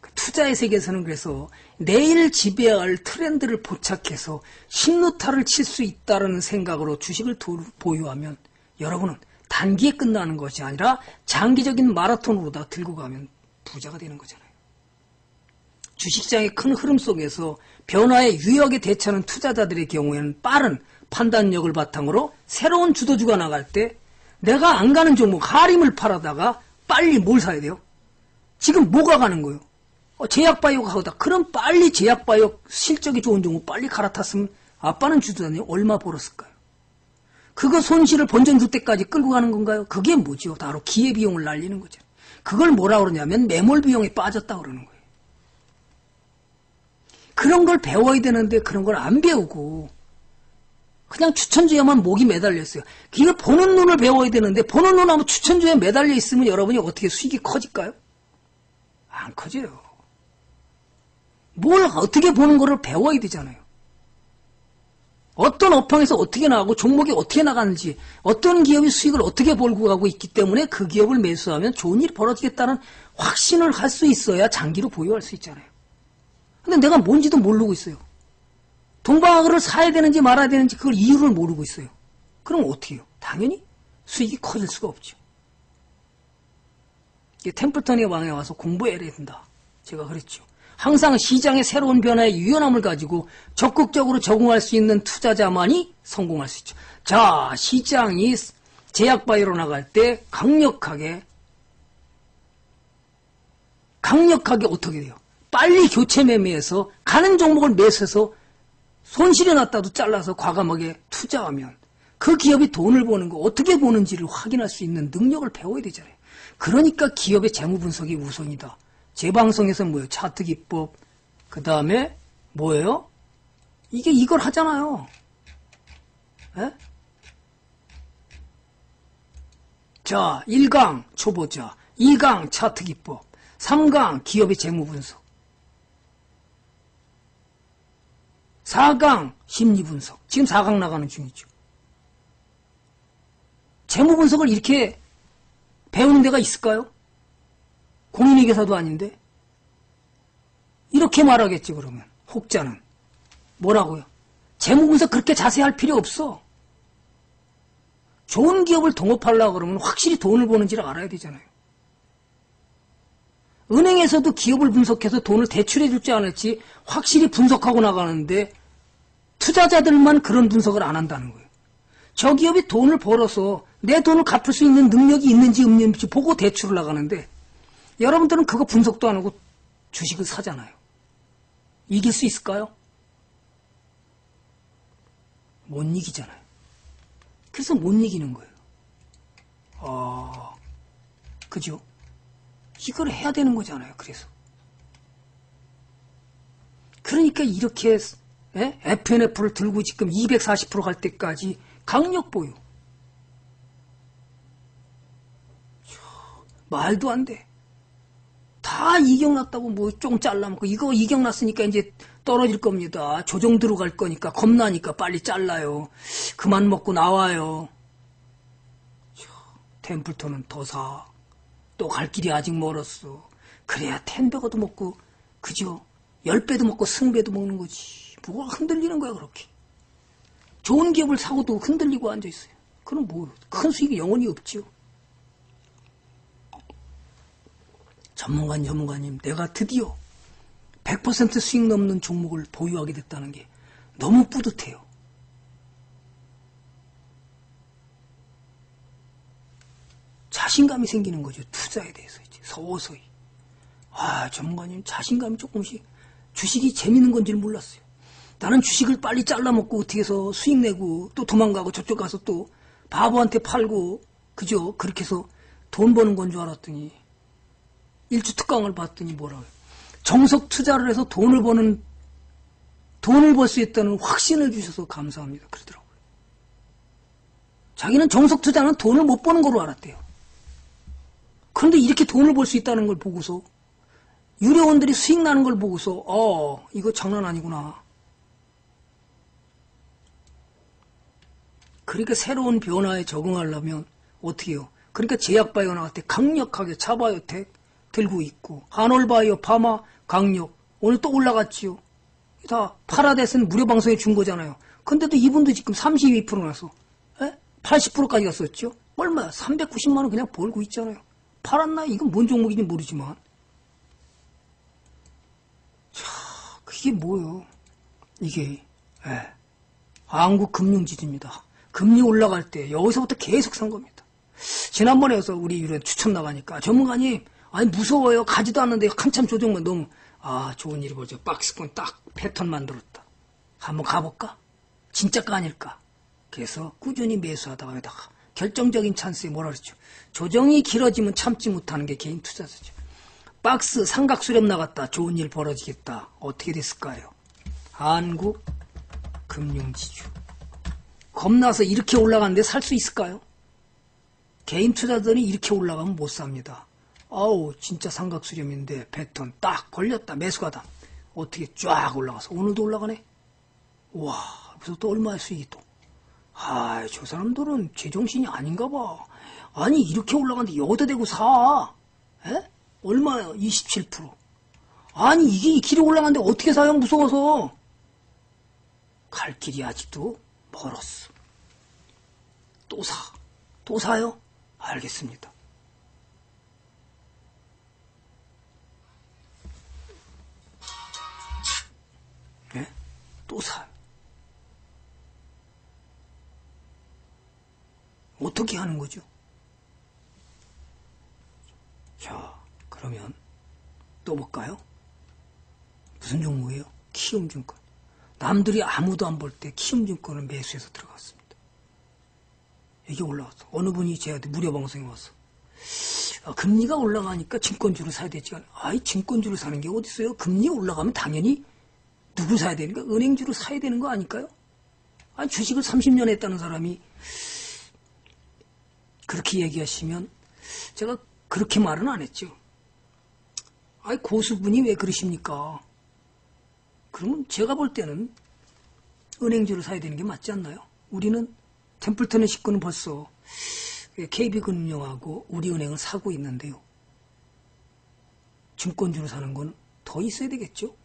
그 투자의 세계에서는 그래서 내일 지배할 트렌드를 포착해서 신루타를 칠 수 있다는 생각으로 주식을 보유하면 여러분은 단기에 끝나는 것이 아니라 장기적인 마라톤으로 다 들고 가면 부자가 되는 거잖아요. 주식시장의 큰 흐름 속에서 변화에 유역에 대처하는 투자자들의 경우에는 빠른 판단력을 바탕으로 새로운 주도주가 나갈 때 내가 안 가는 종목 하림을 팔아다가 빨리 뭘 사야 돼요? 지금 뭐가 가는 거예요? 어, 제약바이오가 가다. 그럼 빨리 제약바이오 실적이 좋은 종목 빨리 갈아탔으면 아빠는 주주단이 얼마 벌었을까요? 그거 손실을 본전 줄 때까지 끌고 가는 건가요? 그게 뭐죠? 바로 기회비용을 날리는 거죠. 그걸 뭐라 그러냐면 매몰 비용에 빠졌다 그러는 거예요. 그런 걸 배워야 되는데 그런 걸 안 배우고 그냥 추천주에만 목이 매달렸어요. 이거 보는 눈을 배워야 되는데 보는 눈하고 추천주에 매달려 있으면 여러분이 어떻게 수익이 커질까요? 안 커져요. 뭘 어떻게 보는 거를 배워야 되잖아요. 어떤 업황에서 어떻게 나가고 종목이 어떻게 나가는지 어떤 기업이 수익을 어떻게 벌고 가고 있기 때문에 그 기업을 매수하면 좋은 일이 벌어지겠다는 확신을 할 수 있어야 장기로 보유할 수 있잖아요. 근데 내가 뭔지도 모르고 있어요. 동방학을 사야 되는지 말아야 되는지 그걸 이유를 모르고 있어요. 그럼 어떻게 해요? 당연히 수익이 커질 수가 없죠. 템플턴의 왕에 와서 공부해야 된다. 제가 그랬죠. 항상 시장의 새로운 변화에 유연함을 가지고 적극적으로 적응할 수 있는 투자자만이 성공할 수 있죠. 자, 시장이 제약바이로 나갈 때 강력하게 강력하게 어떻게 돼요? 빨리 교체 매매해서 가는 종목을 매수해서 손실이 났다도 잘라서 과감하게 투자하면 그 기업이 돈을 버는 거 어떻게 버는지를 확인할 수 있는 능력을 배워야 되잖아요. 그러니까 기업의 재무 분석이 우선이다. 제 방송에서 뭐예요? 차트 기법. 그 다음에 뭐예요? 이게 이걸 하잖아요. 에? 자, 1강 초보자, 2강 차트 기법, 3강 기업의 재무 분석, 4강 심리 분석. 지금 4강 나가는 중이죠. 재무 분석을 이렇게 배우는 데가 있을까요? 공인회계사도 아닌데. 이렇게 말하겠지, 그러면. 혹자는. 뭐라고요? 재무 분석 그렇게 자세히 할 필요 없어. 좋은 기업을 동업하려고 그러면 확실히 돈을 버는지를 알아야 되잖아요. 은행에서도 기업을 분석해서 돈을 대출해 줄지 않을지 확실히 분석하고 나가는데 투자자들만 그런 분석을 안 한다는 거예요. 저 기업이 돈을 벌어서 내 돈을 갚을 수 있는 능력이 있는지 없는지 보고 대출을 나가는데 여러분들은 그거 분석도 안 하고 주식을 사잖아요. 이길 수 있을까요? 못 이기잖아요. 그래서 못 이기는 거예요. 아, 그죠? 이걸 해야 되는 거잖아요. 그래서. 그러니까 이렇게 예? FNF를 들고 지금 240%갈 때까지 강력 보유. 말도 안 돼. 다 이경났다고 뭐좀 잘라먹고 이거 이경났으니까 이제 떨어질 겁니다. 조정 들어갈 거니까 겁나니까 빨리 잘라요. 그만 먹고 나와요. 템플턴은 더 사. 또 갈 길이 아직 멀었어. 그래야 텐베거도 먹고 그죠? 열 배도 먹고 승배도 먹는 거지. 뭐가 흔들리는 거야 그렇게. 좋은 기업을 사고도 흔들리고 앉아 있어요. 그럼 뭐 큰 수익이 영원히 없지요. 전문가님, 전문가님, 내가 드디어 100% 수익 넘는 종목을 보유하게 됐다는 게 너무 뿌듯해요. 자신감이 생기는 거죠. 투자에 대해서 이제 서서히. 아, 전문가님 자신감이 조금씩 주식이 재밌는 건지를 몰랐어요. 나는 주식을 빨리 잘라먹고 어떻게 해서 수익 내고 또 도망가고 저쪽 가서 또 바보한테 팔고 그죠? 그렇게 해서 돈 버는 건 줄 알았더니 일주 특강을 봤더니 뭐라고요? 정석 투자를 해서 돈을 버는 돈을 벌 수 있다는 확신을 주셔서 감사합니다. 그러더라고요. 자기는 정석 투자는 돈을 못 버는 거로 알았대요. 그런데 이렇게 돈을 벌 수 있다는 걸 보고서 유료원들이 수익 나는 걸 보고서 어 이거 장난 아니구나. 그러니까 새로운 변화에 적응하려면 어떻게 해요? 그러니까 제약바이오 때 강력하게 차바이오텍 들고 있고 한올바이오 파마 강력 오늘 또 올라갔지요. 다 파라데스는 무료 방송에 준 거잖아요. 근데도 이분도 지금 32% 나서 80%까지 갔었죠. 얼마야? 390만 원 그냥 벌고 있잖아요. 팔았나? 이건 뭔 종목인지 모르지만. 자, 그게 뭐요? 이게 예. 한국 금융지주입니다. 금리 올라갈 때 여기서부터 계속 산 겁니다. 지난번에서 우리 이런 추천 나가니까 전문가님 아니 무서워요. 가지도 않는데 한참 조정만 너무 아 좋은 일이 벌죠. 박스권 딱 패턴 만들었다. 한번 가볼까? 진짜가 아닐까? 그래서 꾸준히 매수하다가 결정적인 찬스에 뭐라 그랬죠. 조정이 길어지면 참지 못하는 게 개인 투자자죠. 박스 삼각 수렴 나갔다. 좋은 일 벌어지겠다. 어떻게 됐을까요? 한국 금융지주. 겁나서 이렇게 올라가는데 살 수 있을까요? 개인 투자들이 이렇게 올라가면 못 삽니다. 아우 진짜 삼각수렴인데 패턴 딱 걸렸다 매수가다. 어떻게 쫙 올라가서 오늘도 올라가네? 와 그래서 또 얼마의 수익이 또. 아 저 사람들은 제정신이 아닌가 봐. 아니 이렇게 올라가는데 여기다 대고 사. 에? 얼마야? 27%. 아니 이게 길이 올라가는데 어떻게 사요? 무서워서. 갈 길이 아직도 멀었어. 또 사. 또 사요? 알겠습니다. 네? 또 사요. 어떻게 하는 거죠? 자, 그러면 또 볼까요? 무슨 종목이에요? 키움증권. 남들이 아무도 안 볼 때 키움증권을 매수해서 들어갔습니다. 이게 올라왔어. 어느 분이 제한테 무료 방송에 와서 아, 금리가 올라가니까 증권주를 사야 되지? 아이 증권주를 사는 게 어딨어요? 금리 올라가면 당연히 누구 사야 되는가? 은행주를 사야 되는 거 아닐까요? 아니, 주식을 30년 했다는 사람이 그렇게 얘기하시면 제가 그렇게 말은 안 했죠. 아니, 고수분이 왜 그러십니까? 그러면 제가 볼 때는 은행주를 사야 되는 게 맞지 않나요? 우리는 템플턴의 식구는 벌써 KB금융하고 우리은행을 사고 있는데요. 증권주로 사는 건 더 있어야 되겠죠?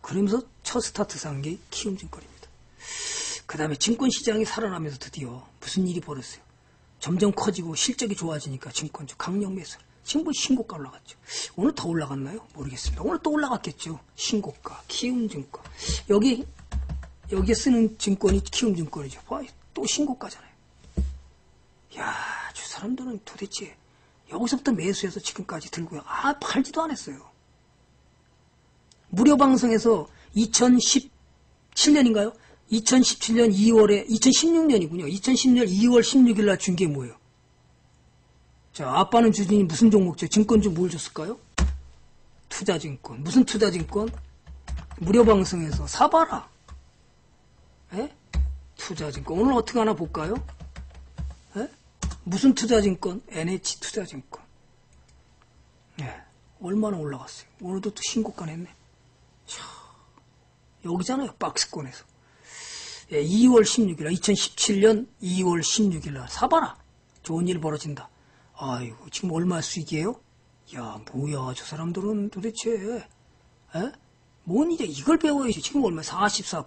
그러면서 첫 스타트 산 게 키움증권입니다. 그 다음에 증권시장이 살아나면서 드디어 무슨 일이 벌었어요. 점점 커지고 실적이 좋아지니까 증권주 강력 매수. 지금 뭐 신고가 올라갔죠. 오늘 더 올라갔나요? 모르겠습니다. 오늘 또 올라갔겠죠. 신고가, 키움증권. 여기, 여기에 쓰는 증권이 키움증권이죠. 봐, 또 신고가잖아요. 야, 저 사람들은 도대체 여기서부터 매수해서 지금까지 들고요. 아, 팔지도 않았어요. 무료 방송에서 2017년인가요? 2017년 2월에 2016년이군요. 2010년 2월 16일 날 준 게 뭐예요? 자, 아빠는 주진이 무슨 종목죠? 증권주 뭘 줬을까요? 투자증권. 무슨 투자증권? 무료 방송에서 사봐라. 에? 투자증권. 오늘 어떻게 하나 볼까요? 에? 무슨 투자증권? NH 투자증권. 예. 얼마나 올라갔어요? 오늘도 또 신고가. 차, 여기잖아요. 박스권에서. 예, 2월 16일, 2017년 2월 16일 날 사봐라. 좋은 일 벌어진다. 아이고, 지금 얼마 수익이에요? 야, 뭐야, 저 사람들은 도대체, 에? 뭔 이제 이걸 배워야지. 지금 얼마? 44%.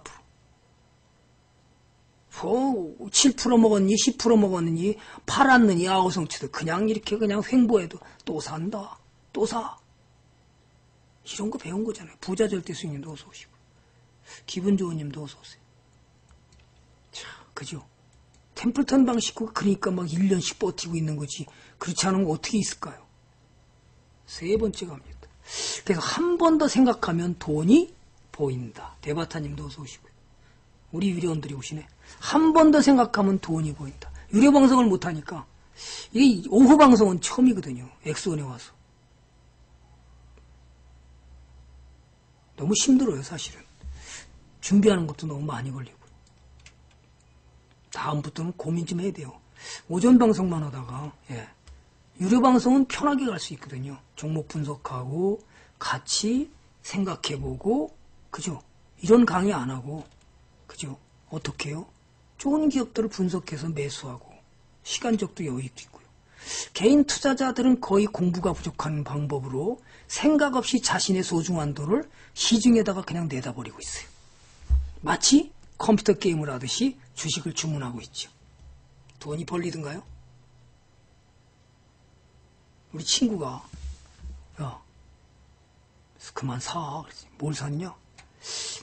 뭐, 7% 먹었니, 10% 먹었니, 팔았느니, 아우성치도 그냥 이렇게 그냥 횡보해도 또 산다. 또 사. 이런 거 배운 거잖아요. 부자 절대 수익님도 어서 오시고. 기분 좋은 님도 어서 오세요. 자, 그죠? 템플턴 방식과 그러니까 막 1년씩 버티고 있는 거지. 그렇지 않으면 어떻게 있을까요? 세 번째 갑니다. 그래서 한 번 더 생각하면 돈이 보인다. 대바타님도 어서 오시고요. 우리 유료원들이 오시네. 한 번 더 생각하면 돈이 보인다. 유료 방송을 못하니까 이 오후 방송은 처음이거든요. 엑소원에 와서. 너무 힘들어요, 사실은. 준비하는 것도 너무 많이 걸리고. 다음부터는 고민 좀 해야 돼요. 오전 방송만 하다가, 예. 유료 방송은 편하게 갈 수 있거든요. 종목 분석하고, 같이 생각해보고, 그죠? 이런 강의 안 하고, 그죠? 어떻게 해요? 좋은 기업들을 분석해서 매수하고, 시간적도 여유도 있고요. 개인 투자자들은 거의 공부가 부족한 방법으로 생각 없이 자신의 소중한 돈을 시중에다가 그냥 내다버리고 있어요. 마치 컴퓨터 게임을 하듯이 주식을 주문하고 있죠. 돈이 벌리든가요? 우리 친구가 야 그만 사. 그랬지. 뭘 샀냐?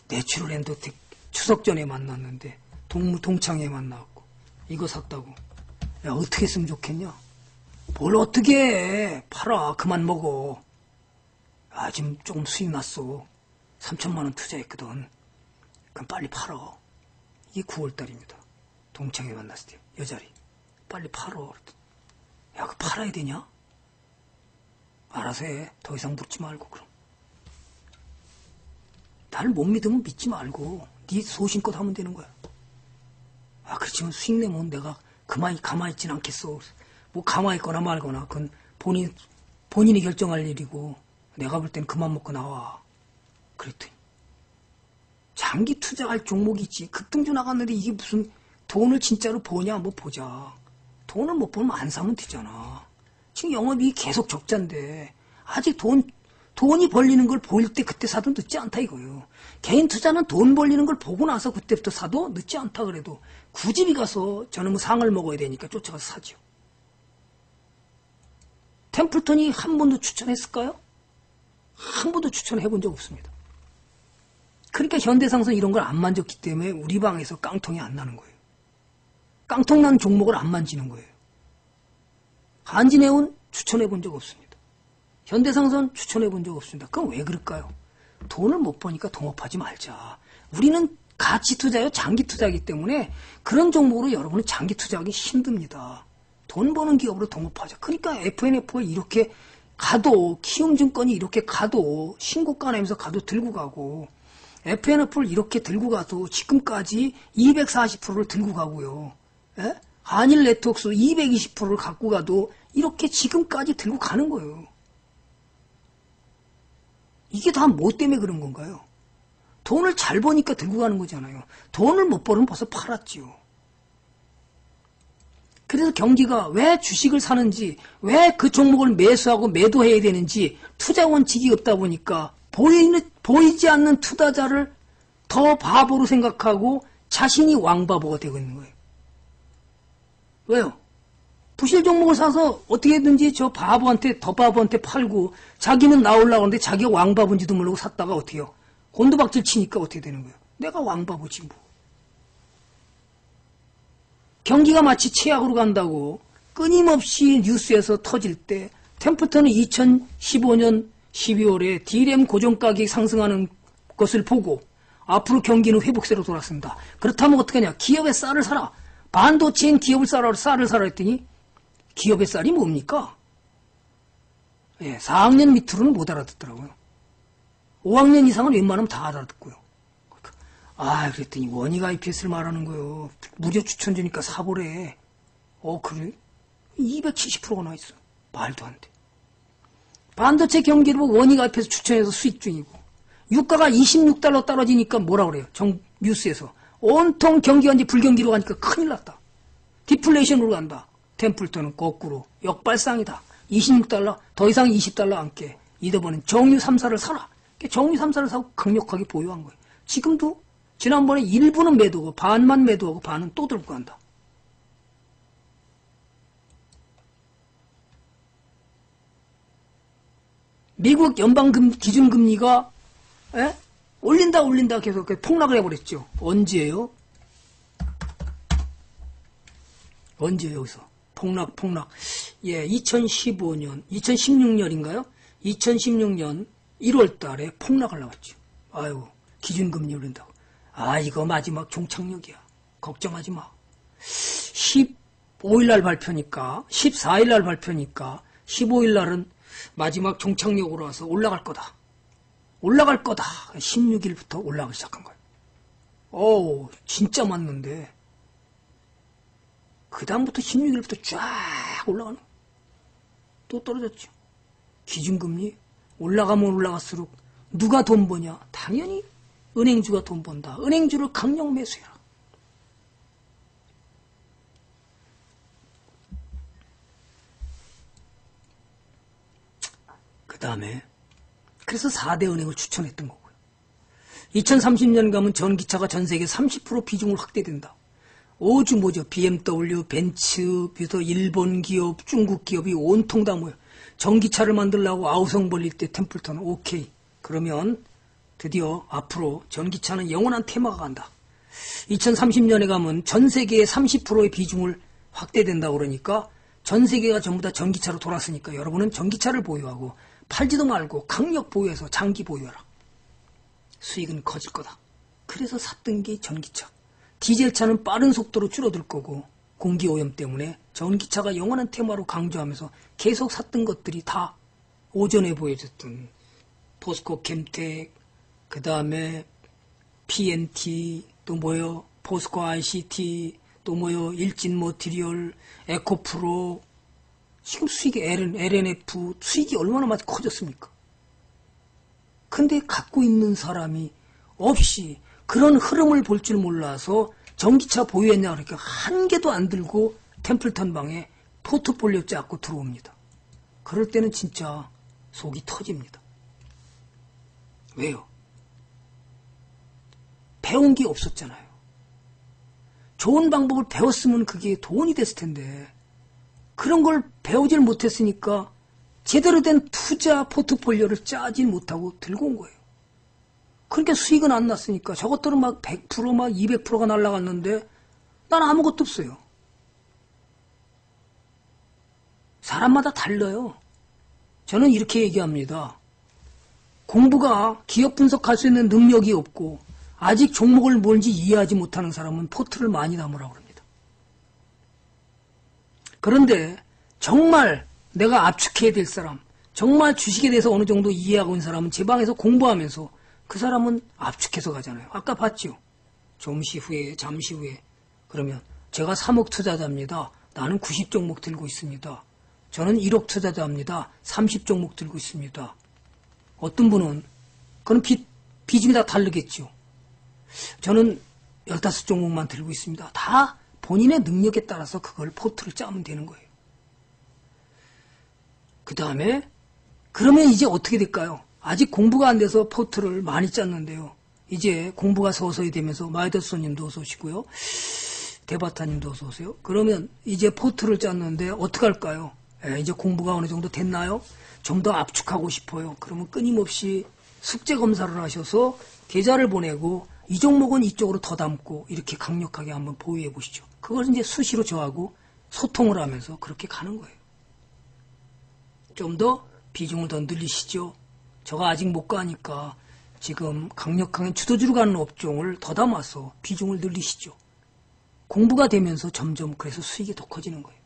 내추럴 엔도텍 추석 전에 만났는데 동무 동창회 만나고 이거 샀다고. 야 어떻게 했으면 좋겠냐? 뭘 어떻게 해? 팔아. 그만 먹어. 아, 지금 조금 수익 났어. 3천만 원 투자했거든. 그럼 빨리 팔어. 이게 9월달입니다. 동창회 만났을 때 여자리. 빨리 팔어. 야, 그 팔아야 되냐? 알아서 해. 더 이상 묻지 말고 그럼. 나를 못 믿으면 믿지 말고 네 소신껏 하면 되는 거야. 아, 그렇지만 수익 내면 내가 그만히 가만히 있진 않겠어. 뭐 가만히 있거나 말거나 그건 본인 본인이 결정할 일이고 내가 볼 땐 그만 먹고 나와. 그랬더니 장기 투자할 종목이 있지. 급등주 나갔는데 이게 무슨 돈을 진짜로 보냐 뭐 보자. 돈을 못 보면 안 사면 되잖아. 지금 영업이 계속 적자인데 아직 돈 돈이 벌리는 걸 보일 때 그때 사도 늦지 않다 이거예요. 개인 투자는 돈 벌리는 걸 보고 나서 그때부터 사도 늦지 않다 그래도 굳이 가서 저는 뭐 상을 먹어야 되니까 쫓아가서 사죠. 템플턴이 한 번도 추천했을까요? 한 번도 추천해 본 적 없습니다. 그러니까 현대상선 이런 걸 안 만졌기 때문에 우리 방에서 깡통이 안 나는 거예요. 깡통 난 종목을 안 만지는 거예요. 한진해운 추천해 본 적 없습니다. 현대상선 추천해 본 적 없습니다. 그럼 왜 그럴까요? 돈을 못 버니까 동업하지 말자. 우리는 가치 투자요, 장기 투자이기 때문에 그런 종목으로 여러분은 장기 투자하기 힘듭니다. 돈 버는 기업으로 동업하자. 그러니까 FNF가 이렇게 가도 키움증권이 이렇게 가도 신고가 내면서 가도 들고 가고 FNF를 이렇게 들고 가도 지금까지 240%를 들고 가고요. 예? 한일 네트워크스 220%를 갖고 가도 이렇게 지금까지 들고 가는 거예요. 이게 다 뭐 때문에 그런 건가요? 돈을 잘 버니까 들고 가는 거잖아요. 돈을 못 벌으면 벌써 팔았지요. 그래서 경기가 왜 주식을 사는지, 왜 그 종목을 매수하고 매도해야 되는지 투자 원칙이 없다 보니까 보이는, 보이지 않는 투자자를 더 바보로 생각하고 자신이 왕바보가 되고 있는 거예요. 왜요? 부실 종목을 사서 어떻게든지 저 바보한테 더 바보한테 팔고 자기는 나올라고 하는데 자기가 왕바보인지도 모르고 샀다가 어떻게요? 곤두박질 치니까 어떻게 되는 거예요? 내가 왕바보지 뭐. 경기가 마치 최악으로 간다고 끊임없이 뉴스에서 터질 때 템플턴은 2015년 12월에 디램 고정가격이 상승하는 것을 보고 앞으로 경기는 회복세로 돌았습니다. 그렇다면 어떻게 하냐? 기업의 쌀을 사라. 반도체인 기업을 사라, 쌀을 사라 했더니 기업의 쌀이 뭡니까? 예, 4학년 밑으로는 못 알아듣더라고요. 5학년 이상은 웬만하면 다 알아듣고요. 아, 그랬더니 원익 IPS를 말하는 거요. 무료 추천 주니까 사보래. 어, 그래? 270%가 나 있어. 말도 안 돼. 반도체 경기를 원익 IPS 추천해서 수익 중이고, 유가가 26달러 떨어지니까 뭐라 그래요? 정, 뉴스에서. 온통 경기가 이제 불경기로 가니까 큰일 났다. 디플레이션으로 간다. 템플턴은 거꾸로 역발상이다. 26달러, 더 이상 20달러 안 깨. 이더번엔 정유 3사를 사라. 정유 3사를 사고 강력하게 보유한 거예요. 지금도 지난번에 일부는 매도하고 반만 매도하고 반은 또 들고 간다. 미국 연방금 기준금리가 에? 올린다 올린다 계속 폭락을 해버렸죠. 언제예요? 언제요 여기서 폭락 폭락. 예 2015년 2016년인가요? 2016년 1월 달에 폭락을 나왔죠. 아유 기준금리 올린다고. 아 이거 마지막 종착역이야. 걱정하지 마. 15일 날 발표니까 14일 날 발표니까 15일 날은 마지막 종착역으로 와서 올라갈 거다. 올라갈 거다. 16일부터 올라가기 시작한 거예요. 오 진짜 맞는데 그 다음부터 16일부터 쫙 올라가는 또 떨어졌죠. 기준금리 올라가면 올라갈수록 누가 돈 버냐? 당연히 은행주가 돈 번다. 은행주를 강력 매수해라. 그 다음에 그래서 4대 은행을 추천했던 거고요. 2030년 가면 전기차가 전 세계 30% 비중을 확대된다. 오주 뭐죠? BMW, 벤츠, 비서 일본 기업, 중국 기업이 온통 다 모여. 전기차를 만들라고 아우성 벌릴 때 템플턴은 오케이. 그러면 드디어 앞으로 전기차는 영원한 테마가 간다. 2030년에 가면 전 세계의 30%의 비중을 확대된다 그러니까 전 세계가 전부 다 전기차로 돌았으니까 여러분은 전기차를 보유하고 팔지도 말고 강력 보유해서 장기 보유하라. 수익은 커질 거다. 그래서 샀던 게 전기차. 디젤차는 빠른 속도로 줄어들 거고 공기오염 때문에 전기차가 영원한 테마로 강조하면서 계속 샀던 것들이 다 오전에 보여줬던 포스코 캠텍, 그 다음에 PNT, 또 뭐요, 포스코 ICT, 또 뭐요, 일진 모티리얼, 에코프로, 지금 수익이 LN, LNF, 수익이 얼마나 많이 커졌습니까? 근데 갖고 있는 사람이 없이 그런 흐름을 볼 줄 몰라서 전기차 보유했냐 그러니까 한 개도 안 들고 템플턴 방에 포트폴리오 짰고 들어옵니다. 그럴 때는 진짜 속이 터집니다. 왜요? 배운 게 없었잖아요. 좋은 방법을 배웠으면 그게 돈이 됐을 텐데 그런 걸 배우질 못했으니까 제대로 된 투자 포트폴리오를 짜질 못하고 들고 온 거예요. 그러니까 수익은 안 났으니까 저것들은 막 100%, 막 200%가 날라갔는데 난 아무것도 없어요. 사람마다 달라요. 저는 이렇게 얘기합니다. 공부가 기업 분석할 수 있는 능력이 없고 아직 종목을 뭔지 이해하지 못하는 사람은 포트를 많이 담으라고 합니다. 그런데 정말 내가 압축해야 될 사람, 정말 주식에 대해서 어느 정도 이해하고 있는 사람은 제 방에서 공부하면서 그 사람은 압축해서 가잖아요. 아까 봤죠? 점시 후에, 잠시 후에. 그러면 제가 3억 투자자입니다. 나는 90종목 들고 있습니다. 저는 1억 투자자입니다. 30종목 들고 있습니다. 어떤 분은, 그건 비, 비중이 다 다르겠죠. 저는 15종목만 들고 있습니다. 다 본인의 능력에 따라서 그걸 포트를 짜면 되는 거예요. 그 다음에, 그러면 이제 어떻게 될까요? 아직 공부가 안 돼서 포트를 많이 짰는데요. 이제 공부가 서서히 되면서 마이더스님도 어서 오시고요. 대바타님도 어서 오세요. 그러면 이제 포트를 짰는데 어떻게 할까요? 예, 이제 공부가 어느 정도 됐나요? 좀 더 압축하고 싶어요. 그러면 끊임없이 숙제 검사를 하셔서 계좌를 보내고 이 종목은 이쪽으로 더 담고 이렇게 강력하게 한번 보유해 보시죠. 그걸 이제 수시로 저하고 소통을 하면서 그렇게 가는 거예요. 좀 더 비중을 더 늘리시죠. 저가 아직 못 가니까 지금 강력하게 주도주로 가는 업종을 더 담아서 비중을 늘리시죠. 공부가 되면서 점점 그래서 수익이 더 커지는 거예요.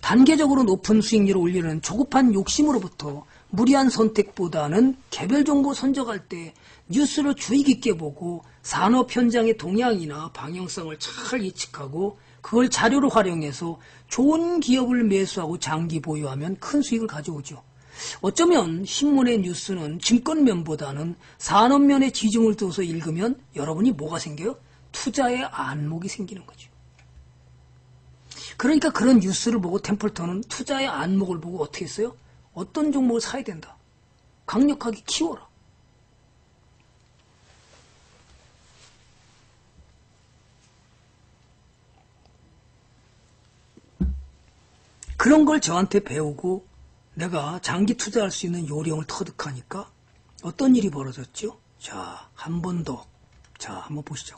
단계적으로 높은 수익률을 올리는 조급한 욕심으로부터 무리한 선택보다는 개별 정보 선정할 때 뉴스를 주의 깊게 보고 산업 현장의 동향이나 방향성을 잘 예측하고 그걸 자료로 활용해서 좋은 기업을 매수하고 장기 보유하면 큰 수익을 가져오죠. 어쩌면 신문의 뉴스는 증권면보다는 산업면에 지중을 둬서 읽으면 여러분이 뭐가 생겨요? 투자의 안목이 생기는 거죠. 그러니까 그런 뉴스를 보고 템플턴은 투자의 안목을 보고 어떻게 했어요? 어떤 종목을 사야 된다. 강력하게 키워라. 그런 걸 저한테 배우고 내가 장기 투자할 수 있는 요령을 터득하니까 어떤 일이 벌어졌죠? 자, 한 번 더. 자, 한번 보시죠.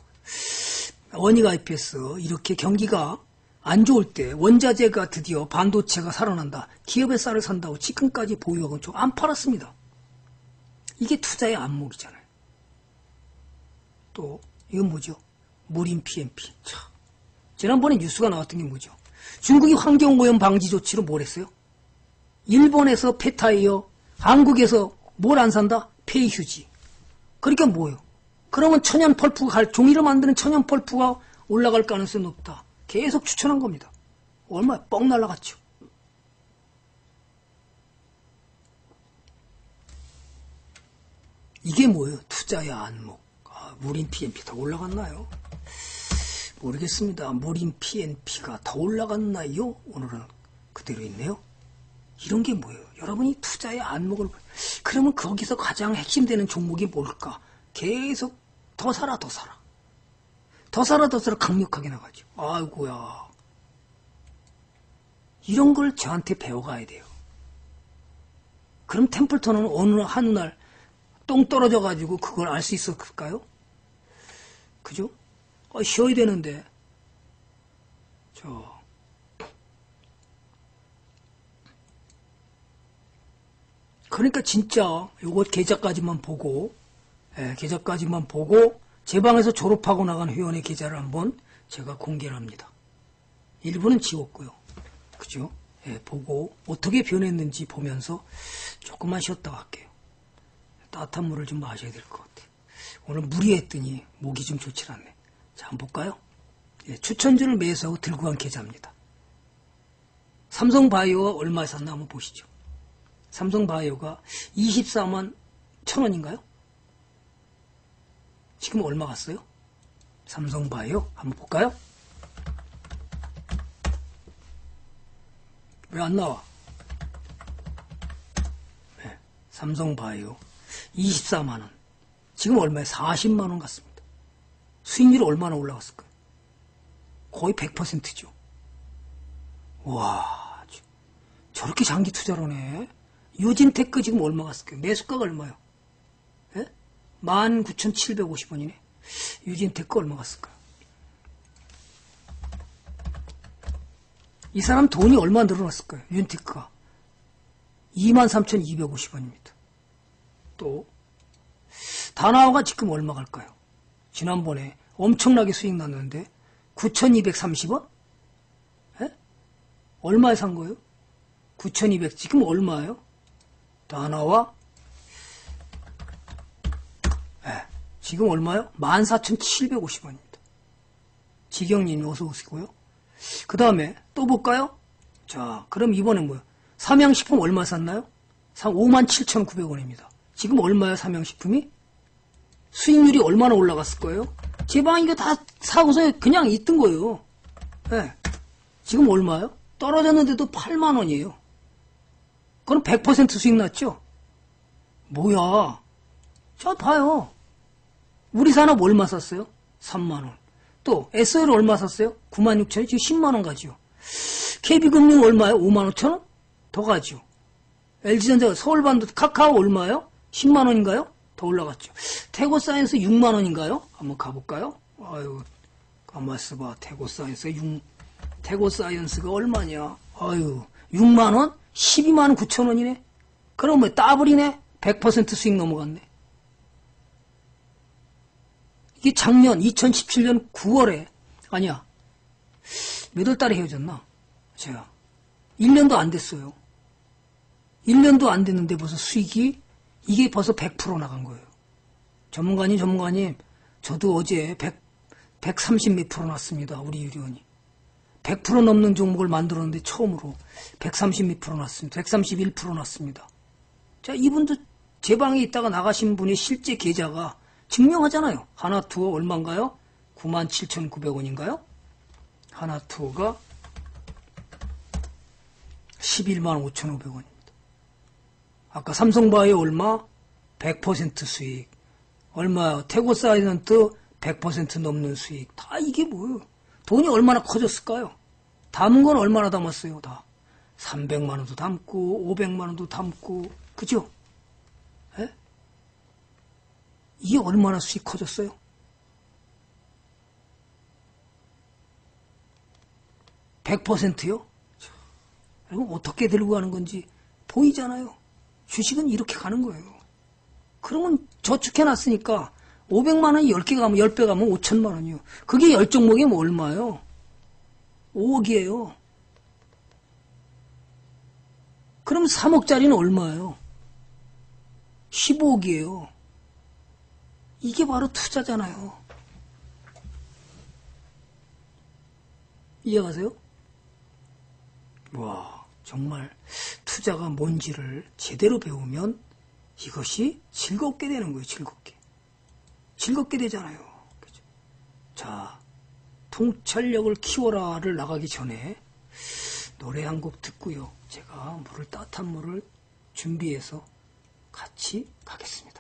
원익 IPS 이렇게 경기가 안 좋을 때 원자재가 드디어 반도체가 살아난다. 기업의 쌀을 산다고 지금까지 보유하고 좀안 팔았습니다. 이게 투자의 안목이잖아요. 또 이건 뭐죠? 무림 PMP. 참. 지난번에 뉴스가 나왔던 게 뭐죠? 중국이 환경오염 방지 조치로 뭘 했어요? 일본에서 폐타이어, 한국에서 뭘 안 산다? 폐휴지. 그러니까 뭐예요? 그러면 천연 펄프가 갈, 종이를 만드는 천연 펄프가 올라갈 가능성이 높다. 계속 추천한 겁니다. 얼마나 뻥 날라갔죠. 이게 뭐예요? 투자의 안목. 아, 무린 PNP 더 올라갔나요? 모르겠습니다. 무린 PNP가 더 올라갔나요? 오늘은 그대로 있네요. 이런 게 뭐예요? 여러분이 투자의 안목을 그러면 거기서 가장 핵심되는 종목이 뭘까? 계속 더 살아 더 살아 더 살아 더 살아 강력하게 나가죠. 아이고야 이런 걸 저한테 배워가야 돼요. 그럼 템플턴은 어느 한우 날똥 떨어져 가지고 그걸 알 수 있었을까요? 그죠? 어, 쉬어야 되는데 저 그러니까 진짜 요거 계좌까지만 보고 예, 계좌까지만 보고 제 방에서 졸업하고 나간 회원의 계좌를 한번 제가 공개를 합니다. 일부는 지웠고요. 그죠? 예, 보고 어떻게 변했는지 보면서 조금만 쉬었다 갈게요. 따뜻한 물을 좀 마셔야 될 것 같아요. 오늘 무리했더니 목이 좀 좋지 않네. 자, 한번 볼까요? 예, 추천주를 매수하고 들고 간 계좌입니다. 삼성바이오가 얼마에 샀나 한번 보시죠. 삼성바이오가 24만 천원인가요? 지금 얼마 갔어요? 삼성바이오 한번 볼까요? 왜 안 나와? 네, 삼성바이오 24만원 지금 얼마에 40만원 갔습니다. 수익률이 얼마나 올라갔을까요? 거의 100%죠. 와 저렇게 장기 투자를 하네. 유진테크 지금 얼마 갔을까요? 매수가가 얼마요? 예? 19,750원이네. 유진테크 얼마 갔을까요? 이 사람 돈이 얼마 늘어났을까요? 유진테크가. 23,250원입니다. 또 다나와가 지금 얼마 갈까요? 지난번에 엄청나게 수익 났는데 9,230원? 에? 얼마에 산 거예요? 9,200 지금 얼마예요? 다나와 지금 얼마요? 14,750원입니다. 지경님 어서 오시고요. 그 다음에 또 볼까요? 자, 그럼 이번엔 뭐야? 삼양식품 얼마 샀나요? 57,900원입니다. 지금 얼마야, 삼양식품이? 수익률이 얼마나 올라갔을 거예요? 제방 이거 다 사고서 그냥 있던 거예요. 예. 지금 얼마요? 떨어졌는데도 8만 원이에요. 그럼 100% 수익 났죠? 뭐야. 자, 봐요. 우리산업 얼마 샀어요? 3만원. 또, SL 얼마 샀어요? 9만 6천원. 지금 10만원 가지요. KB금융 얼마요? 5만 5천원? 더 가지요. LG전자 서울반도 카카오 얼마요? 10만원인가요? 더 올라갔죠. 테고사이언스 6만원인가요? 한번 가볼까요? 아유, 봐. 테고사이언스 6, 테고사이언스가 얼마냐? 아유, 6만원? 12만원 9천 원이네? 그럼 뭐 따블이네? 100% 수익 넘어갔네. 이게 작년 2017년 9월에 아니야 몇 월 달에 헤어졌나 제가 1년도 안 됐어요 1년도 안 됐는데 벌써 수익이 이게 벌써 100% 나간 거예요 전문가님 전문가님 저도 어제 100, 130 몇 프로 났습니다 우리 유리원이 100% 넘는 종목을 만들었는데 처음으로 130몇 프로 났습니다 131% 났습니다 자 이분도 제 방에 있다가 나가신 분이 실제 계좌가 증명하잖아요. 하나 투어 얼마인가요? 97,900원인가요? 하나 투어가 11만 5,500원입니다. 아까 삼성바이오 얼마? 100% 수익. 얼마요? 태고 사이언트 100% 넘는 수익. 다 이게 뭐예요? 돈이 얼마나 커졌을까요? 담은 건 얼마나 담았어요? 다. 300만 원도 담고 500만 원도 담고 그죠? 에? 이게 얼마나 수익 커졌어요? (100%요) 이거 어떻게 들고 가는 건지 보이잖아요 주식은 이렇게 가는 거예요 그러면 저축해놨으니까 500만 원이 10개 가면 10배 가면 5천만 원이요 그게 10종목이면 얼마요 5억이에요 그럼 3억짜리는 얼마예요 15억이에요 이게 바로 투자잖아요. 이해가세요? 와, 정말 투자가 뭔지를 제대로 배우면 이것이 즐겁게 되는 거예요, 즐겁게. 즐겁게 되잖아요. 그죠? 자, 통찰력을 키워라를 나가기 전에 노래 한 곡 듣고요. 제가 물을 따뜻한 물을 준비해서 같이 가겠습니다.